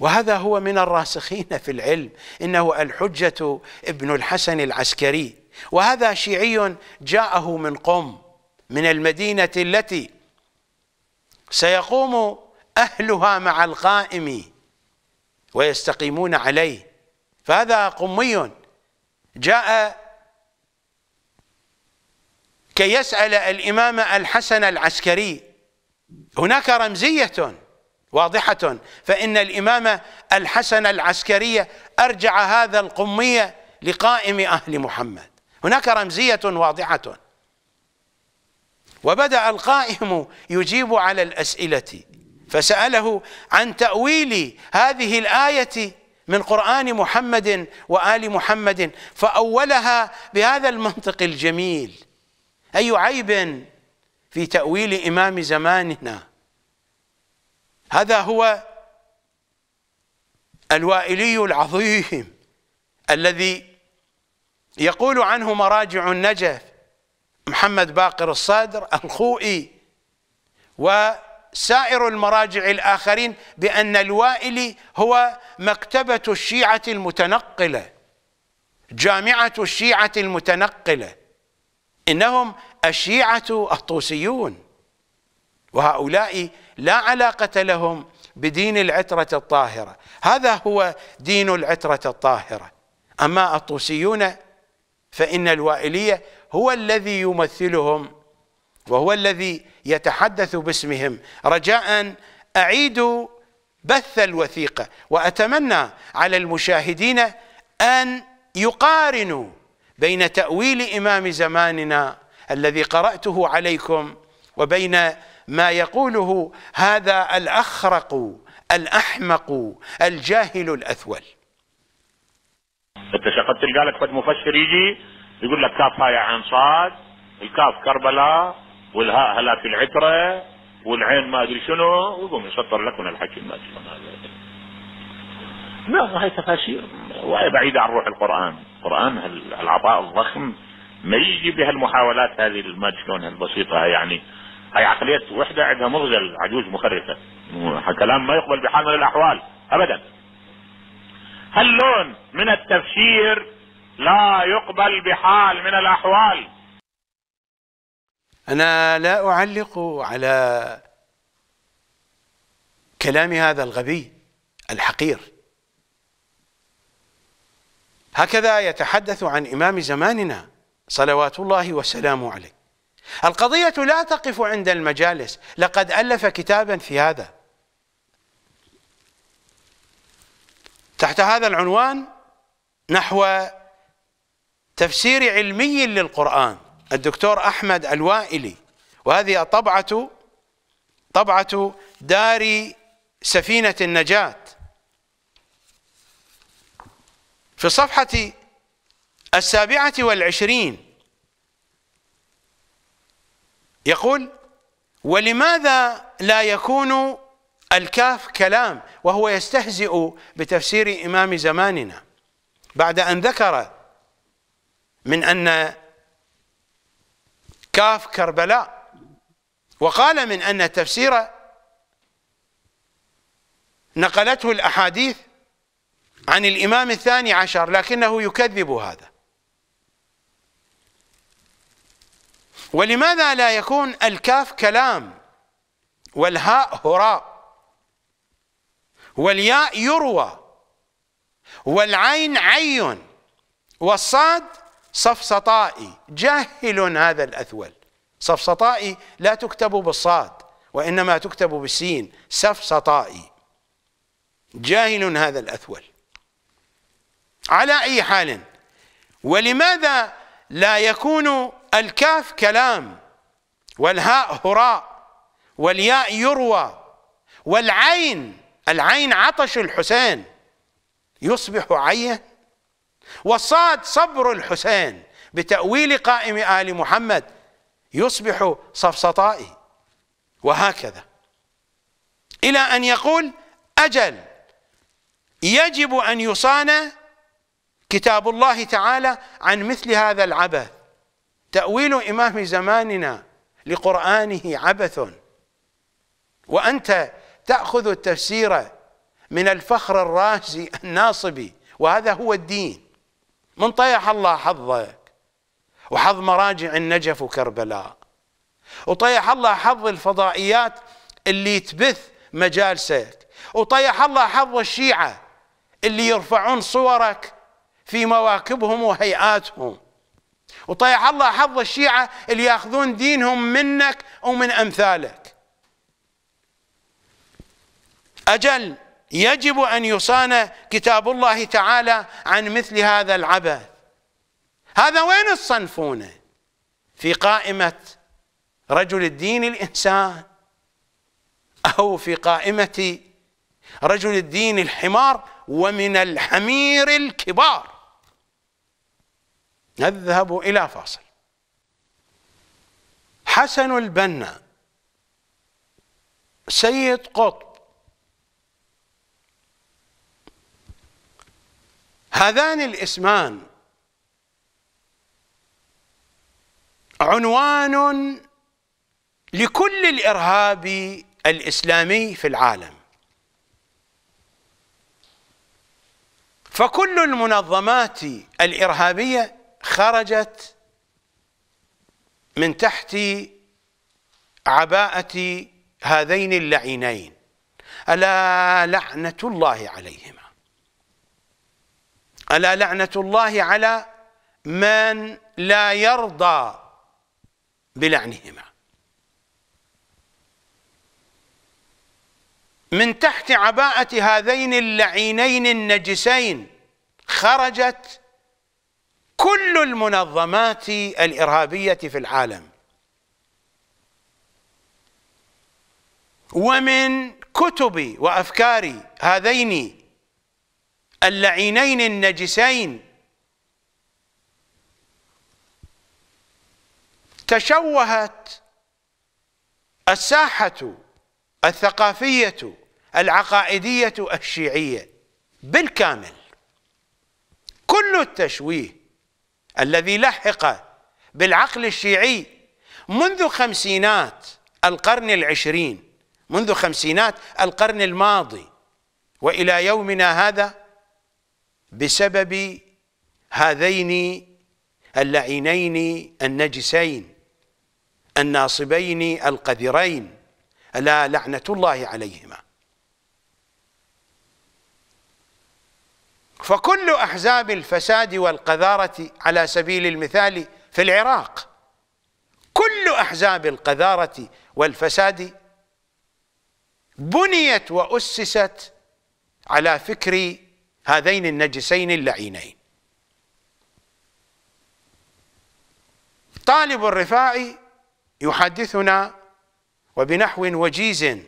S1: وهذا هو من الراسخين في العلم إنه الحجة ابن الحسن العسكري. وهذا شيعي جاءه من قم من المدينة التي سيقوم أهلها مع القائم ويستقيمون عليه. فهذا قمي جاء كي يسأل الإمام الحسن العسكري. هناك رمزية. واضحة. فإن الإمام الحسن العسكري أرجع هذا القمية لقائم أهل محمد. هناك رمزية واضحة. وبدأ القائم يجيب على الأسئلة. فسأله عن تأويل هذه الآية من قرآن محمد وآل محمد فأولها بهذا المنطق الجميل. أي عيب في تأويل إمام زماننا؟ هذا هو الوائلي العظيم الذي يقول عنه مراجع النجف محمد باقر الصادر الخوئي وسائر المراجع الآخرين بأن الوائلي هو مكتبة الشيعة المتنقلة جامعة الشيعة المتنقلة. إنهم الشيعة الطوسيون وهؤلاء لا علاقة لهم بدين العترة الطاهرة. هذا هو دين العترة الطاهرة. أما الطوسيون فإن الوائلية هو الذي يمثلهم وهو الذي يتحدث باسمهم. رجاء أعيد بث الوثيقة وأتمنى على المشاهدين أن يقارنوا بين تأويل إمام زماننا الذي قرأته عليكم وبين ما يقوله هذا الأخرق الأحمق الجاهل الأثول.
S6: انت شقد تلقى لك فد مفسر يجي يقول لك كاف هاي عين صاد الكاف كربلاء والهاء هلاك العترة والعين ما أدري شنو ويقوم يسطر لك من الحكي. ما لا هاي تفاسير وهي بعيدة عن روح القرآن. القرآن العطاء الضخم ما يجي بهالمحاولات هذه ما شلون البسيطة يعني. هاي عقلية وحدة عندها مغزل عجوز مخرفة. كلام ما يقبل بحال من الأحوال أبدا. هاللون من التفسير لا يقبل بحال من الأحوال؟
S1: أنا لا أعلق على كلام هذا الغبي الحقير. هكذا يتحدث عن إمام زماننا صلوات الله وسلامه عليه. القضية لا تقف عند المجالس. لقد ألف كتابا في هذا. تحت هذا العنوان نحو تفسير علمي للقرآن. الدكتور أحمد الوائلي. وهذه طبعة طبعة دار سفينة النجاة. في الصفحة السابعة والعشرين يقول ولماذا لا يكون الكاف كلام وهو يستهزئ بتفسير إمام زماننا بعد أن ذكر من أن كاف كربلاء وقال من أن التفسير نقلته الأحاديث عن الإمام الثاني عشر لكنه يكذب هذا. ولماذا لا يكون الكاف كلام والهاء هراء والياء يروى والعين عين والصاد صفصطائي؟ جاهل هذا الأثول. صفصطائي لا تكتب بالصاد وإنما تكتب بالسين. سفسطائي جاهل هذا الأثول. على أي حال ولماذا لا يكون الكاف كلام والهاء هراء والياء يروى والعين العين عطش الحسين يصبح عين والصاد صبر الحسين بتأويل قائم آل محمد يصبح صفصطائي وهكذا. إلى أن يقول أجل يجب أن يصان كتاب الله تعالى عن مثل هذا العبث. تأويل إمام زماننا لقرآنه عبث. وأنت تأخذ التفسير من الفخر الرازي الناصبي وهذا هو الدين. من طيح الله حظك وحظ مراجع النجف وكربلاء. وطيح الله حظ الفضائيات اللي تبث مجالسك. وطيح الله حظ الشيعة اللي يرفعون صورك في مواكبهم وهيئاتهم. وطيح الله حظ الشيعة اللي ياخذون دينهم منك ومن أمثالك. أجل يجب أن يصان كتاب الله تعالى عن مثل هذا العبث. هذا وين الصنفونه في قائمة رجل الدين الإنسان أو في قائمة رجل الدين الحمار ومن الحمير الكبار. نذهب إلى فاصل. حسن البنا سيد قطب. هذان الاسمان عنوان لكل الإرهاب الإسلامي في العالم. فكل المنظمات الإرهابية خرجت من تحت عباءة هذين اللعينين. ألا لعنة الله عليهما. ألا لعنة الله على من لا يرضى بلعنهما. من تحت عباءة هذين اللعينين النجسين خرجت كل المنظمات الإرهابية في العالم. ومن كتب وافكار هذين اللعينين النجسين تشوهت الساحة الثقافية العقائدية الشيعية بالكامل. كل التشويه الذي لحق بالعقل الشيعي منذ خمسينات القرن العشرين منذ خمسينات القرن الماضي وإلى يومنا هذا بسبب هذين اللعينين النجسين الناصبين القذرين لا لعنة الله عليهما. فكل أحزاب الفساد والقذارة على سبيل المثال في العراق كل أحزاب القذارة والفساد بنيت وأسست على فكر هذين النجسين اللعينين. طالب الرفاعي يحدثنا وبنحو وجيز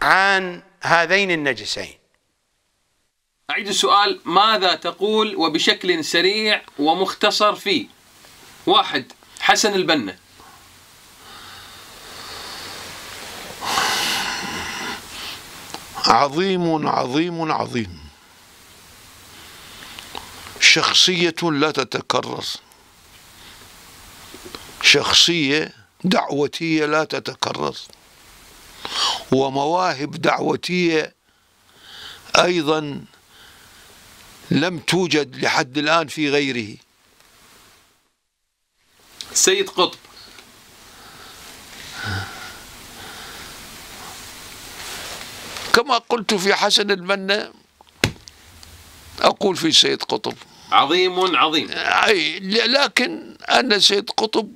S1: عن هذين النجسين.
S5: أعيد السؤال ماذا تقول وبشكل سريع ومختصر فيه واحد حسن البنا.
S3: عظيم عظيم عظيم. شخصية لا تتكرر. شخصية دعوتية لا تتكرر. ومواهب دعوتية أيضا لم توجد لحد الآن في غيره.
S5: سيد قطب.
S3: كما قلت في حسن البنا أقول في سيد قطب.
S5: عظيم عظيم.
S3: أي لكن أن سيد قطب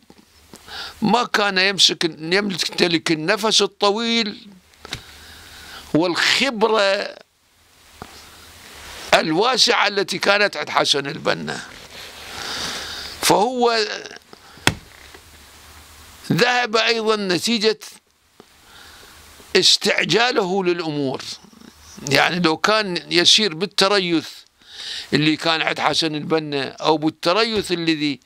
S3: ما كان يمسك يمتلك النفس الطويل والخبرة الواسعة التي كانت عند حسن البنا. فهو ذهب أيضا نتيجة استعجاله للأمور. يعني لو كان يسير بالتريث اللي كان عند حسن البنا أو بالتريث الذي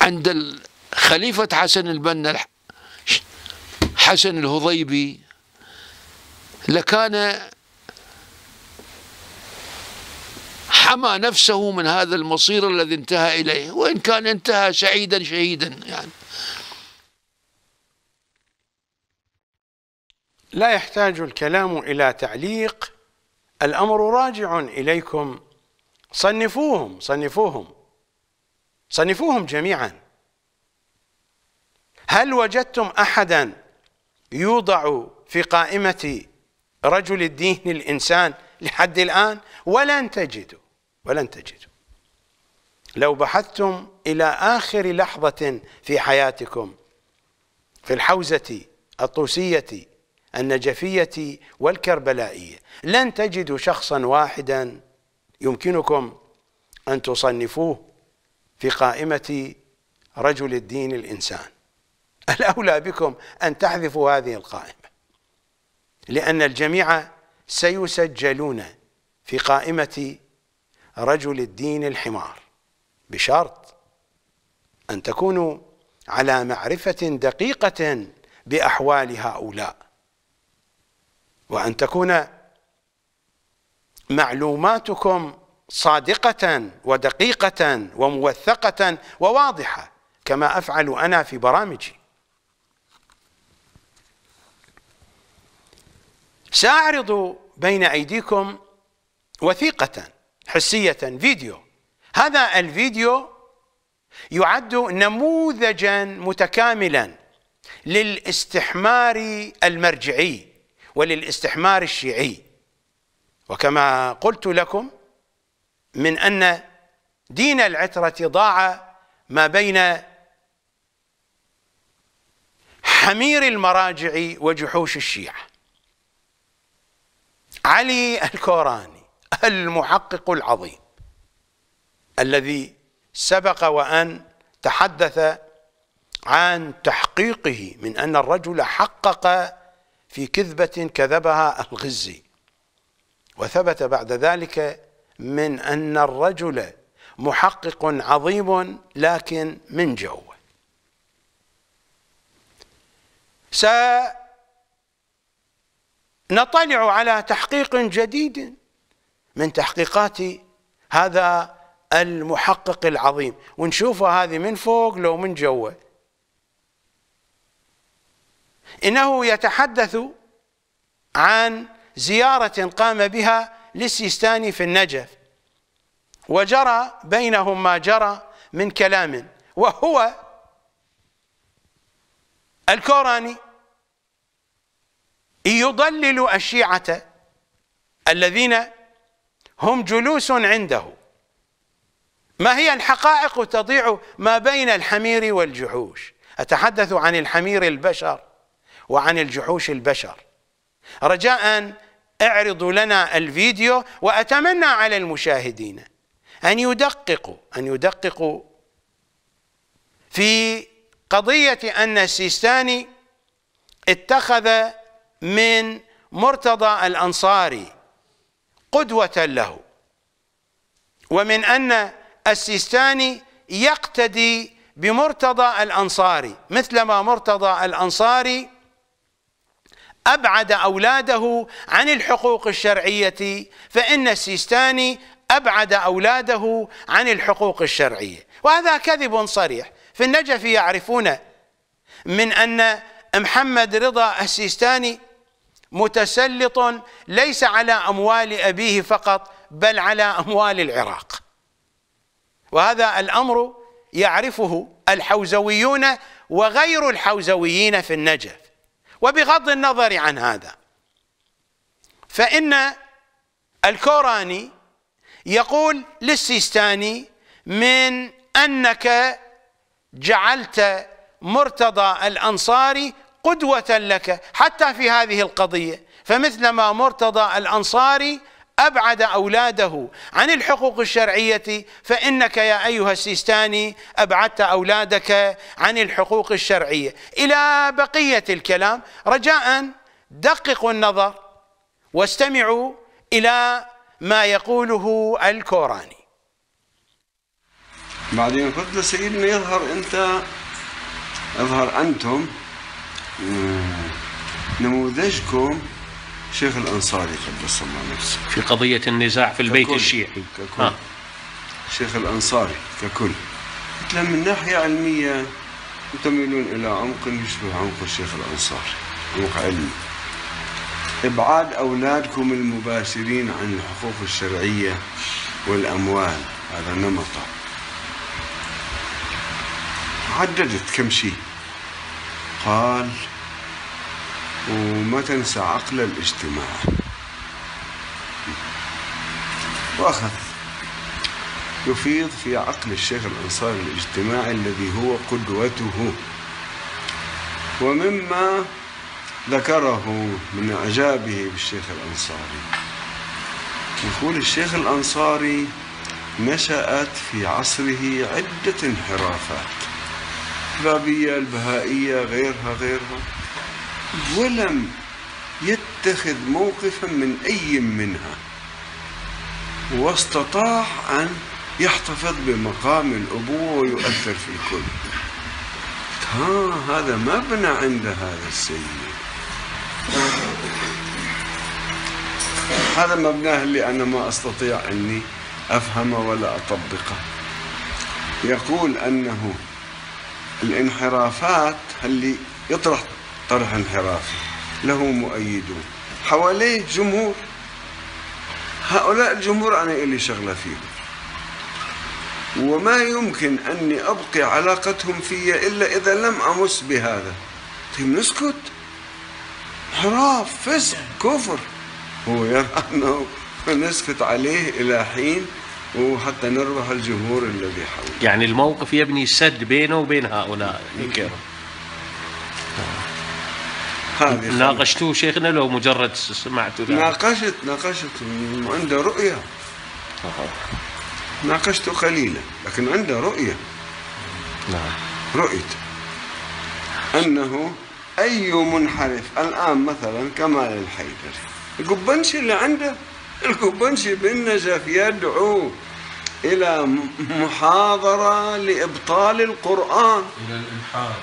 S3: عند خليفة حسن البنا حسن الهضيبي لكان حمى نفسه من هذا المصير الذي انتهى إليه وإن كان انتهى سعيدا شهيدا يعني.
S1: لا يحتاج الكلام إلى تعليق الأمر راجع إليكم. صنفوهم صنفوهم صنفوهم جميعا. هل وجدتم أحدا يوضع في قائمة رجل الدين الإنسان لحد الآن ولن تجدوا ولن تجدوا. لو بحثتم إلى آخر لحظة في حياتكم في الحوزة الطوسية النجفية والكربلائية لن تجدوا شخصا واحدا يمكنكم أن تصنفوه في قائمة رجل الدين الإنسان. الأولى بكم أن تحذفوا هذه القائمة لأن الجميع سيسجلون في قائمة رجل الدين الحمار بشرط أن تكونوا على معرفة دقيقة بأحوال هؤلاء وأن تكون معلوماتكم صادقة ودقيقة وموثقة وواضحة كما أفعل أنا في برامجي. سأعرض بين أيديكم وثيقة حسية فيديو. هذا الفيديو يعد نموذجا متكاملا للاستحمار المرجعي وللاستحمار الشيعي. وكما قلت لكم من أن دين العترة ضاع ما بين حمير المراجع وجحوش الشيعة. علي الكوراني المحقق العظيم الذي سبق وأن تحدث عن تحقيقه من أن الرجل حقق في كذبة كذبها الغزي وثبت بعد ذلك من أن الرجل محقق عظيم لكن من جو سنطلع على تحقيق جديد من تحقيقات هذا المحقق العظيم. ونشوفه هذه من فوق لو من جوا إنه يتحدث عن زيارة قام بها للسيستاني في النجف وجرى بينهم ما جرى من كلام وهو الكوراني. يضلل الشيعة الذين هم جلوس عنده. ما هي الحقائق تضيع ما بين الحمير والجحوش؟ أتحدث عن الحمير البشر وعن الجحوش البشر. رجاء اعرضوا لنا الفيديو وأتمنى على المشاهدين أن يدققوا أن يدققوا في قضية أن السيستاني اتخذ من مرتضى الأنصاري قدوة له. ومن أن السيستاني يقتدي بمرتضى الأنصاري مثلما مرتضى الأنصاري أبعد أولاده عن الحقوق الشرعية فإن السيستاني أبعد أولاده عن الحقوق الشرعية. وهذا كذب صريح. في النجف يعرفون من أن محمد رضا السيستاني متسلط ليس على أموال أبيه فقط بل على أموال العراق. وهذا الأمر يعرفه الحوزويون وغير الحوزويين في النجف. وبغض النظر عن هذا فإن الكوراني يقول للسيستاني من أنك جعلت مرتضى الأنصاري قدوة لك حتى في هذه القضية. فمثلما مرتضى الأنصاري أبعد أولاده عن الحقوق الشرعية فإنك يا أيها السيستاني أبعدت أولادك عن الحقوق الشرعية. إلى بقية الكلام رجاء دققوا النظر واستمعوا إلى ما يقوله الكوراني.
S7: بعدين قلت لسيدنا يظهر أنت يظهر أنتم نموذجكم شيخ الأنصاري قدس الله نفسه.
S8: في قضية النزاع في البيت
S7: ككل.
S8: الشيعي.
S7: ككل.
S8: ها.
S7: شيخ الأنصاري ككل. قلت لهم من ناحية علمية تميلون إلى عمق يشبه عمق الشيخ الأنصاري عمق علمي. إبعاد أولادكم المباشرين عن الحقوق الشرعية والأموال هذا نمطه عددت كم شيء؟ قال وما تنسى عقل الاجتماع. وأخذ. يفيض في عقل الشيخ الأنصاري الاجتماعي الذي هو قدوته. ومما ذكره من إعجابه بالشيخ الأنصاري. يقول الشيخ الأنصاري نشأت في عصره عدة انحرافات. البابية البهائية غيرها غيرها. ولم يتخذ موقفا من أي منها واستطاع أن يحتفظ بمقام الأبوة ويؤثر في الكل. ها هذا مبنى عند هذا السيد. هذا مبناه اللي أنا ما أستطيع أني أفهمه ولا أطبقه. يقول أنه الانحرافات اللي يطرح طرح انحرافي له مؤيدون. حواليه جمهور. هؤلاء الجمهور أنا إلي شغلة فيهم. وما يمكن أني أبقي علاقتهم في إلا إذا لم أمس بهذا. طيب نسكت. انحراف فسق كفر. هو يرى أنه نسكت عليه إلى حين وحتى نربح الجمهور الذي حوله.
S8: يعني الموقف يبني سد بينه وبين هؤلاء. الكرام
S7: هذه
S8: ناقشتوه شيخنا لو مجرد سمعتوا؟
S7: ناقشت ناقشت عنده رؤية. ناقشته قليلا لكن عنده رؤية.
S8: نعم.
S7: رؤيته أنه أي منحرف الآن مثلا كمال الحيدري القبنشي اللي عنده القبنشي بالنجف يدعو إلى محاضرة لإبطال القرآن.
S5: إلى الالحاد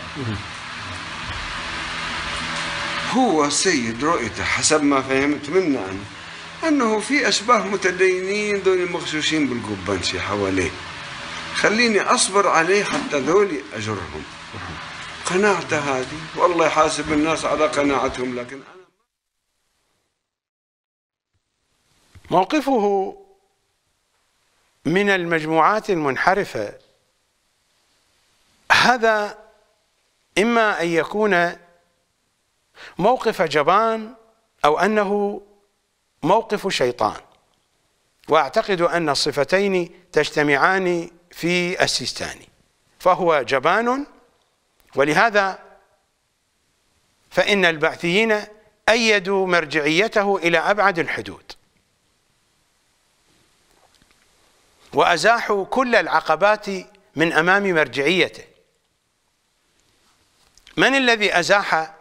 S7: هو سيد رؤيته حسب ما فهمت منه أنا. أنه في أشباه متدينين ذولي مغشوشين بالقبنشي حواليه. خليني أصبر عليه حتى ذولي أجرهم قناعته هذه والله يحاسب الناس على قناعتهم لكن أنا
S1: موقفه من المجموعات المنحرفة. هذا إما أن يكون موقف جبان أو أنه موقف شيطان. وأعتقد أن الصفتين تجتمعان في السيستاني فهو جبان ولهذا فإن البعثيين أيدوا مرجعيته إلى أبعد الحدود. وأزاحوا كل العقبات من أمام مرجعيته. من الذي أزاح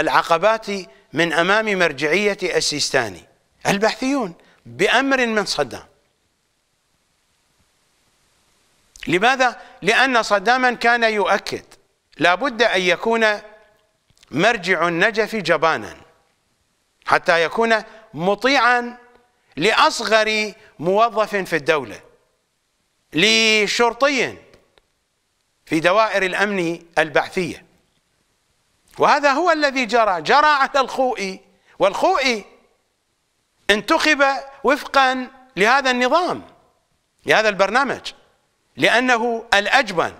S1: العقبات من أمام مرجعية السيستاني البحثيون بأمر من صدام. لماذا؟ لأن صداما كان يؤكد لابد أن يكون مرجع النجف جبانا حتى يكون مطيعا لأصغر موظف في الدولة لشرطي في دوائر الأمن البعثيه وهذا هو الذي جرى. جرى على الخوئي. والخوئي انتخب وفقا لهذا النظام لهذا البرنامج لأنه الاجبن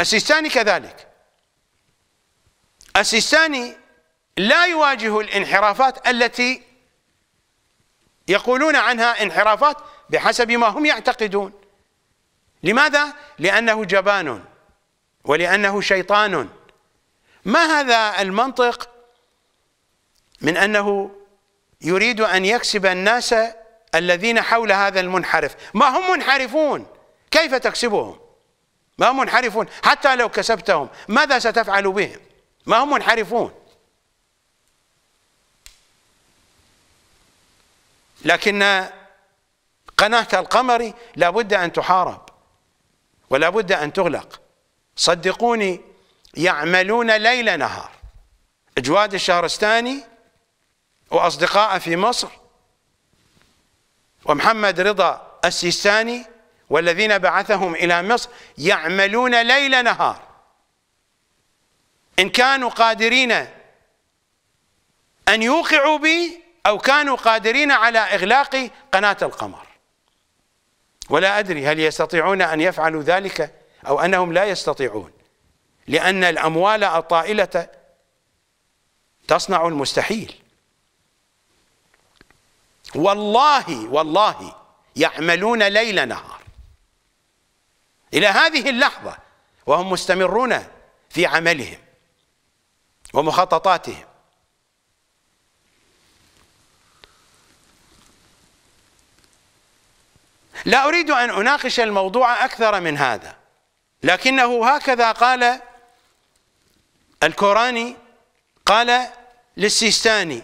S1: السيستاني كذلك. السيستاني لا يواجه الانحرافات التي يقولون عنها انحرافات بحسب ما هم يعتقدون. لماذا؟ لأنه جبان ولأنه شيطان. ما هذا المنطق من أنه يريد أن يكسب الناس الذين حول هذا المنحرف؟ ما هم منحرفون؟ كيف تكسبهم؟ ما هم منحرفون؟ حتى لو كسبتهم ماذا ستفعل بهم؟ ما هم منحرفون؟ لكن قناة القمر لابد أن تحارب. ولا بد أن تغلق. صدقوني يعملون ليل نهار. جواد الشهرستاني وأصدقاء في مصر ومحمد رضا السيستاني والذين بعثهم إلى مصر يعملون ليل نهار. إن كانوا قادرين أن يوقعوا بي أو كانوا قادرين على إغلاق قناة القمر. ولا أدري هل يستطيعون أن يفعلوا ذلك أو أنهم لا يستطيعون. لأن الأموال الطائلة تصنع المستحيل. والله والله يعملون ليل نهار. إلى هذه اللحظة وهم مستمرون في عملهم ومخططاتهم. لا أريد أن أناقش الموضوع أكثر من هذا لكنه هكذا قال الكوراني قال للسيستاني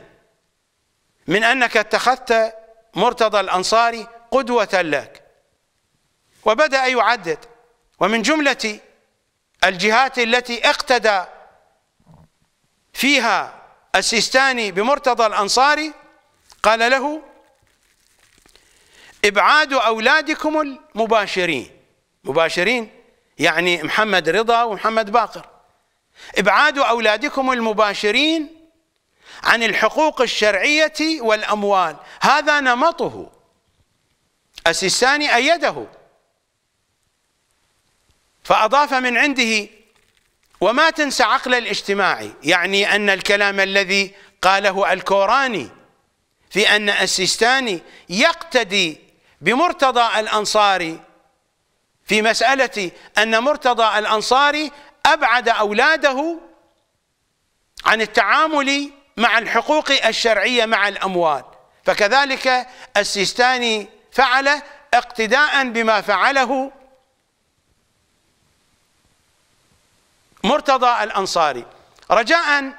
S1: من أنك اتخذت مرتضى الأنصاري قدوة لك وبدأ يعدد ومن جملة الجهات التي اقتدى فيها السيستاني بمرتضى الأنصاري قال له إبعاد أولادكم المباشرين. مباشرين يعني محمد رضا ومحمد باقر. إبعاد أولادكم المباشرين عن الحقوق الشرعية والأموال. هذا نمطه. السيستاني أيده. فأضاف من عنده وما تنسى عقل الاجتماعي يعني أن الكلام الذي قاله الكوراني في أن السيستاني يقتدي بمرتضى الأنصاري في مسألة أن مرتضى الأنصاري أبعد أولاده عن التعامل مع الحقوق الشرعية مع الأموال. فكذلك السيستاني فعل اقتداء بما فعله مرتضى الأنصاري. رجاء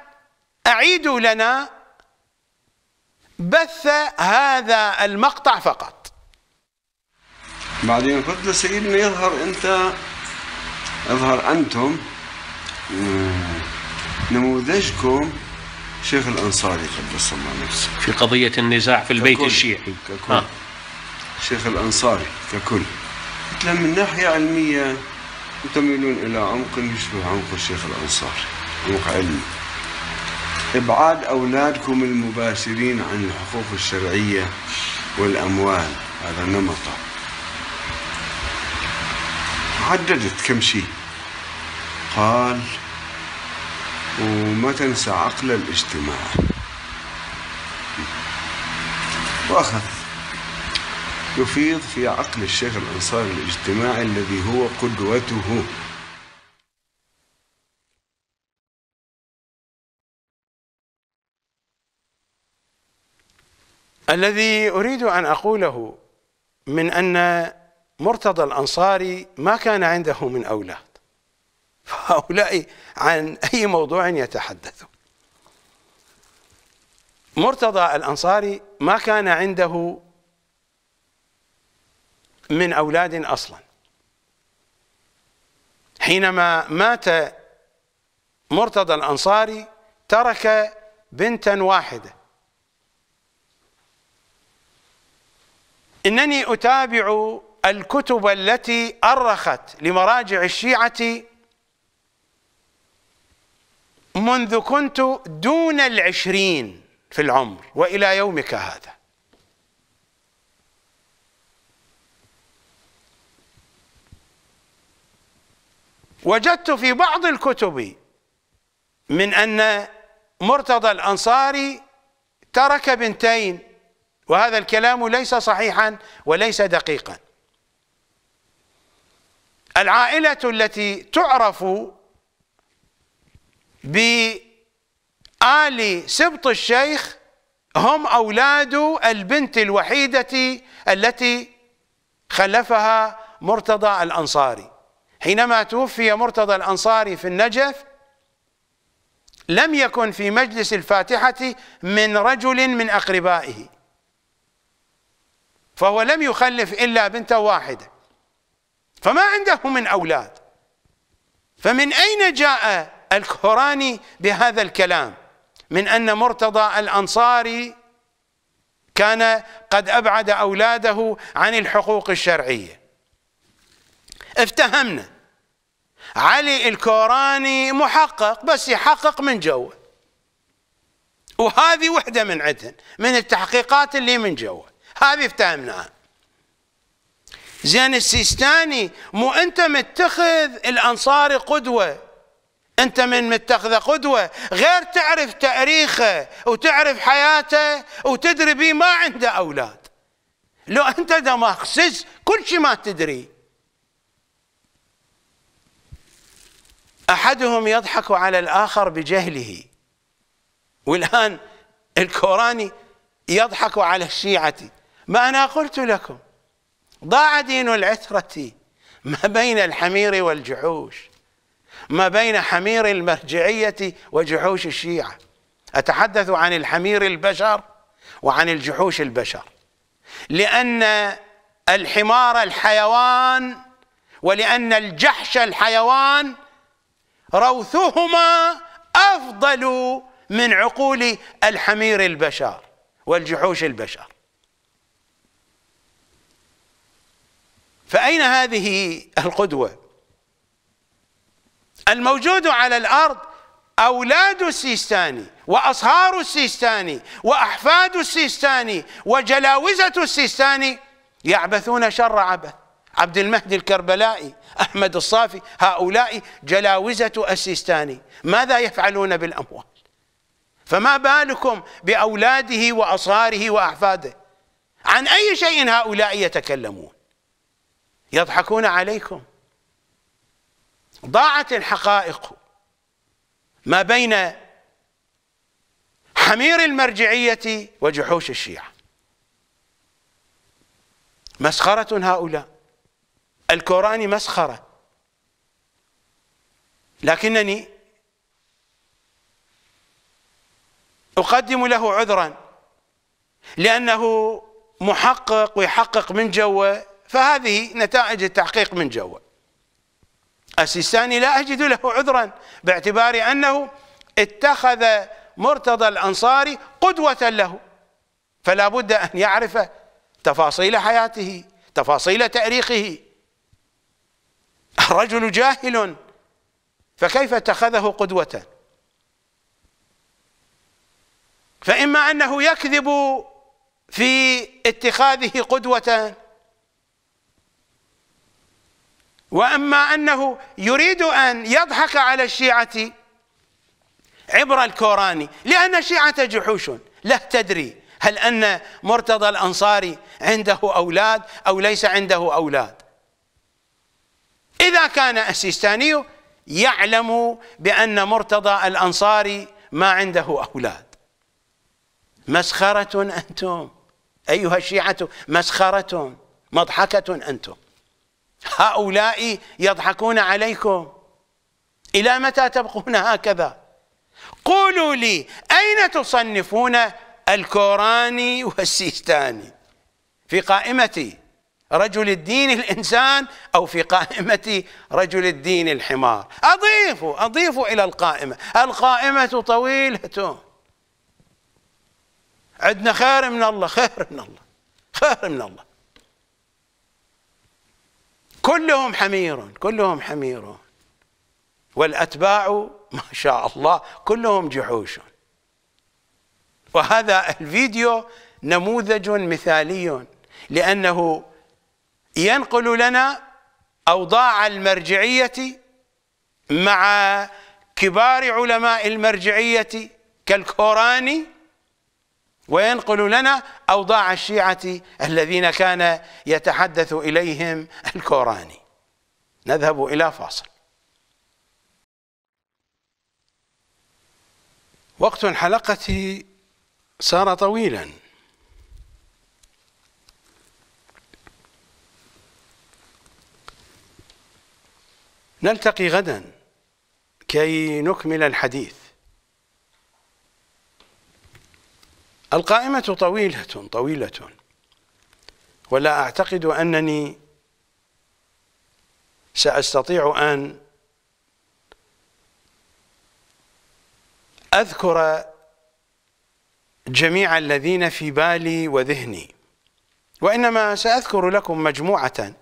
S1: أعيدوا لنا بث هذا المقطع فقط.
S7: بعدين قلت لسيدنا يظهر أنت يظهر أنتم آه، نموذجكم شيخ الأنصاري قدس الله نفسه.
S8: في قضية النزاع في البيت
S7: ككل.
S8: الشيعي.
S7: ككل.
S8: ها.
S7: شيخ الأنصاري ككل. قلت لهم من ناحية علمية تميلون إلى عمق يشبه عمق الشيخ الأنصاري عمق علمي. إبعاد أولادكم المباشرين عن الحقوق الشرعية والأموال هذا نمطه. عددت كم شيء. قال وما تنسى عقل الاجتماع. وأخذ. يفيض في عقل الشيخ الأنصاري الاجتماعي الذي هو قدوته.
S1: الذي أريد أن أقوله من أن مرتضى الأنصاري ما كان عنده من أولاد. فهؤلاء عن أي موضوع يتحدثون. مرتضى الأنصاري ما كان عنده من أولاد أصلا. حينما مات مرتضى الأنصاري ترك بنتا واحدة. إنني أتابع الكتب التي أرخت لمراجع الشيعة منذ كنت دون العشرين في العمر وإلى يومك هذا. وجدت في بعض الكتب من أن مرتضى الأنصاري ترك بنتين وهذا الكلام ليس صحيحا وليس دقيقا. العائلة التي تعرف بآل سبط الشيخ هم أولاد البنت الوحيدة التي خلفها مرتضى الأنصاري. حينما توفي مرتضى الأنصاري في النجف لم يكن في مجلس الفاتحة من رجل من أقربائه فهو لم يخلف إلا بنت واحدة. فما عنده من أولاد. فمن أين جاء الكوراني بهذا الكلام؟ من أن مرتضى الأنصاري كان قد أبعد أولاده عن الحقوق الشرعية. افتهمنا. علي الكوراني محقق بس يحقق من جوه. وهذه وحدة من عدهن من التحقيقات اللي من جوه. هذه افتهمناها. زين السيستاني مو أنت متخذ الانصاري قدوة. أنت من متخذة قدوة. غير تعرف تاريخه وتعرف حياته وتدري بيه ما عنده أولاد. لو أنت دماغ سز كل شيء ما تدري. أحدهم يضحك على الآخر بجهله. والآن الكوراني يضحك على الشيعة. ما أنا قلت لكم. ضاع دين العترة ما بين الحمير والجحوش ما بين حمير المرجعية وجحوش الشيعة. أتحدث عن الحمير البشر وعن الجحوش البشر لأن الحمار الحيوان ولأن الجحش الحيوان روثهما أفضل من عقول الحمير البشر والجحوش البشر. فأين هذه القدوة؟ الموجود على الأرض أولاد السيستاني وأصهار السيستاني وأحفاد السيستاني وجلاوزة السيستاني يعبثون شر عبث. عبد المهدي الكربلائي أحمد الصافي هؤلاء جلاوزة السيستاني. ماذا يفعلون بالأموال؟ فما بالكم بأولاده وأصهاره وأحفاده؟ عن أي شيء هؤلاء يتكلمون؟ يضحكون عليكم. ضاعت الحقائق ما بين حمير المرجعية وجحوش الشيعة. مسخرة هؤلاء. الكوراني مسخرة. لكنني أقدم له عذرا لأنه محقق ويحقق من جوه فهذه نتائج التحقيق من جوه. السيستاني لا أجد له عذرا باعتبار أنه اتخذ مرتضى الأنصاري قدوة له. فلا بد أن يعرف تفاصيل حياته تفاصيل تاريخه. الرجل جاهل فكيف اتخذه قدوة؟ فإما أنه يكذب في اتخاذه قدوة وأما أنه يريد أن يضحك على الشيعة عبر الكوراني لأن الشيعة جحوش. لا تدري هل أن مرتضى الأنصاري عنده أولاد أو ليس عنده أولاد. إذا كان السيستاني يعلم بأن مرتضى الأنصاري ما عنده أولاد. مسخرة أنتم. أيها الشيعة مسخرة مضحكة أنتم. هؤلاء يضحكون عليكم. إلى متى تبقون هكذا؟ قولوا لي أين تصنفون الكوراني والسيستاني؟ في قائمة رجل الدين الإنسان أو في قائمة رجل الدين الحمار؟ أضيفوا أضيفوا إلى القائمة. القائمة طويلة. عندنا خير من الله خير من الله خير من الله. كلهم حمير كلهم حمير. والأتباع ما شاء الله كلهم جحوش. وهذا الفيديو نموذج مثالي لأنه ينقل لنا أوضاع المرجعية مع كبار علماء المرجعية كالكوراني وينقل لنا أوضاع الشيعة الذين كان يتحدث إليهم الكوراني. نذهب إلى فاصل. وقت الحلقة صار طويلا. نلتقي غدا كي نكمل الحديث. القائمة طويلة طويلة. ولا أعتقد أنني سأستطيع أن أذكر جميع الذين في بالي وذهني وإنما سأذكر لكم مجموعة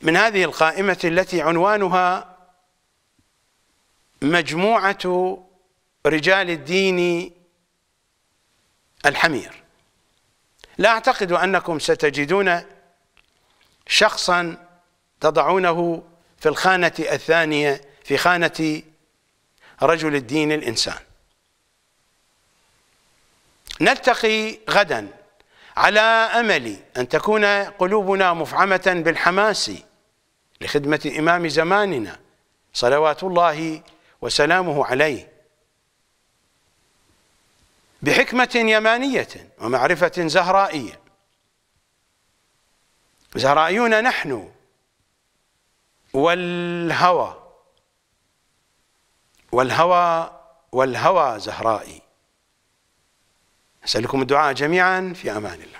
S1: من هذه القائمة التي عنوانها مجموعة رجال الدين الحمير. لا أعتقد أنكم ستجدون شخصا تضعونه في الخانة الثانية في خانة رجل الدين الإنسان. نلتقي غدا على أمل أن تكون قلوبنا مفعمة بالحماس لخدمة إمام زماننا صلوات الله وسلامه عليه. بحكمة يمانية ومعرفة زهرائية. زهرائيون نحن والهوى والهوى والهوى زهرائي. أسألكم الدعاء جميعا في أمان الله.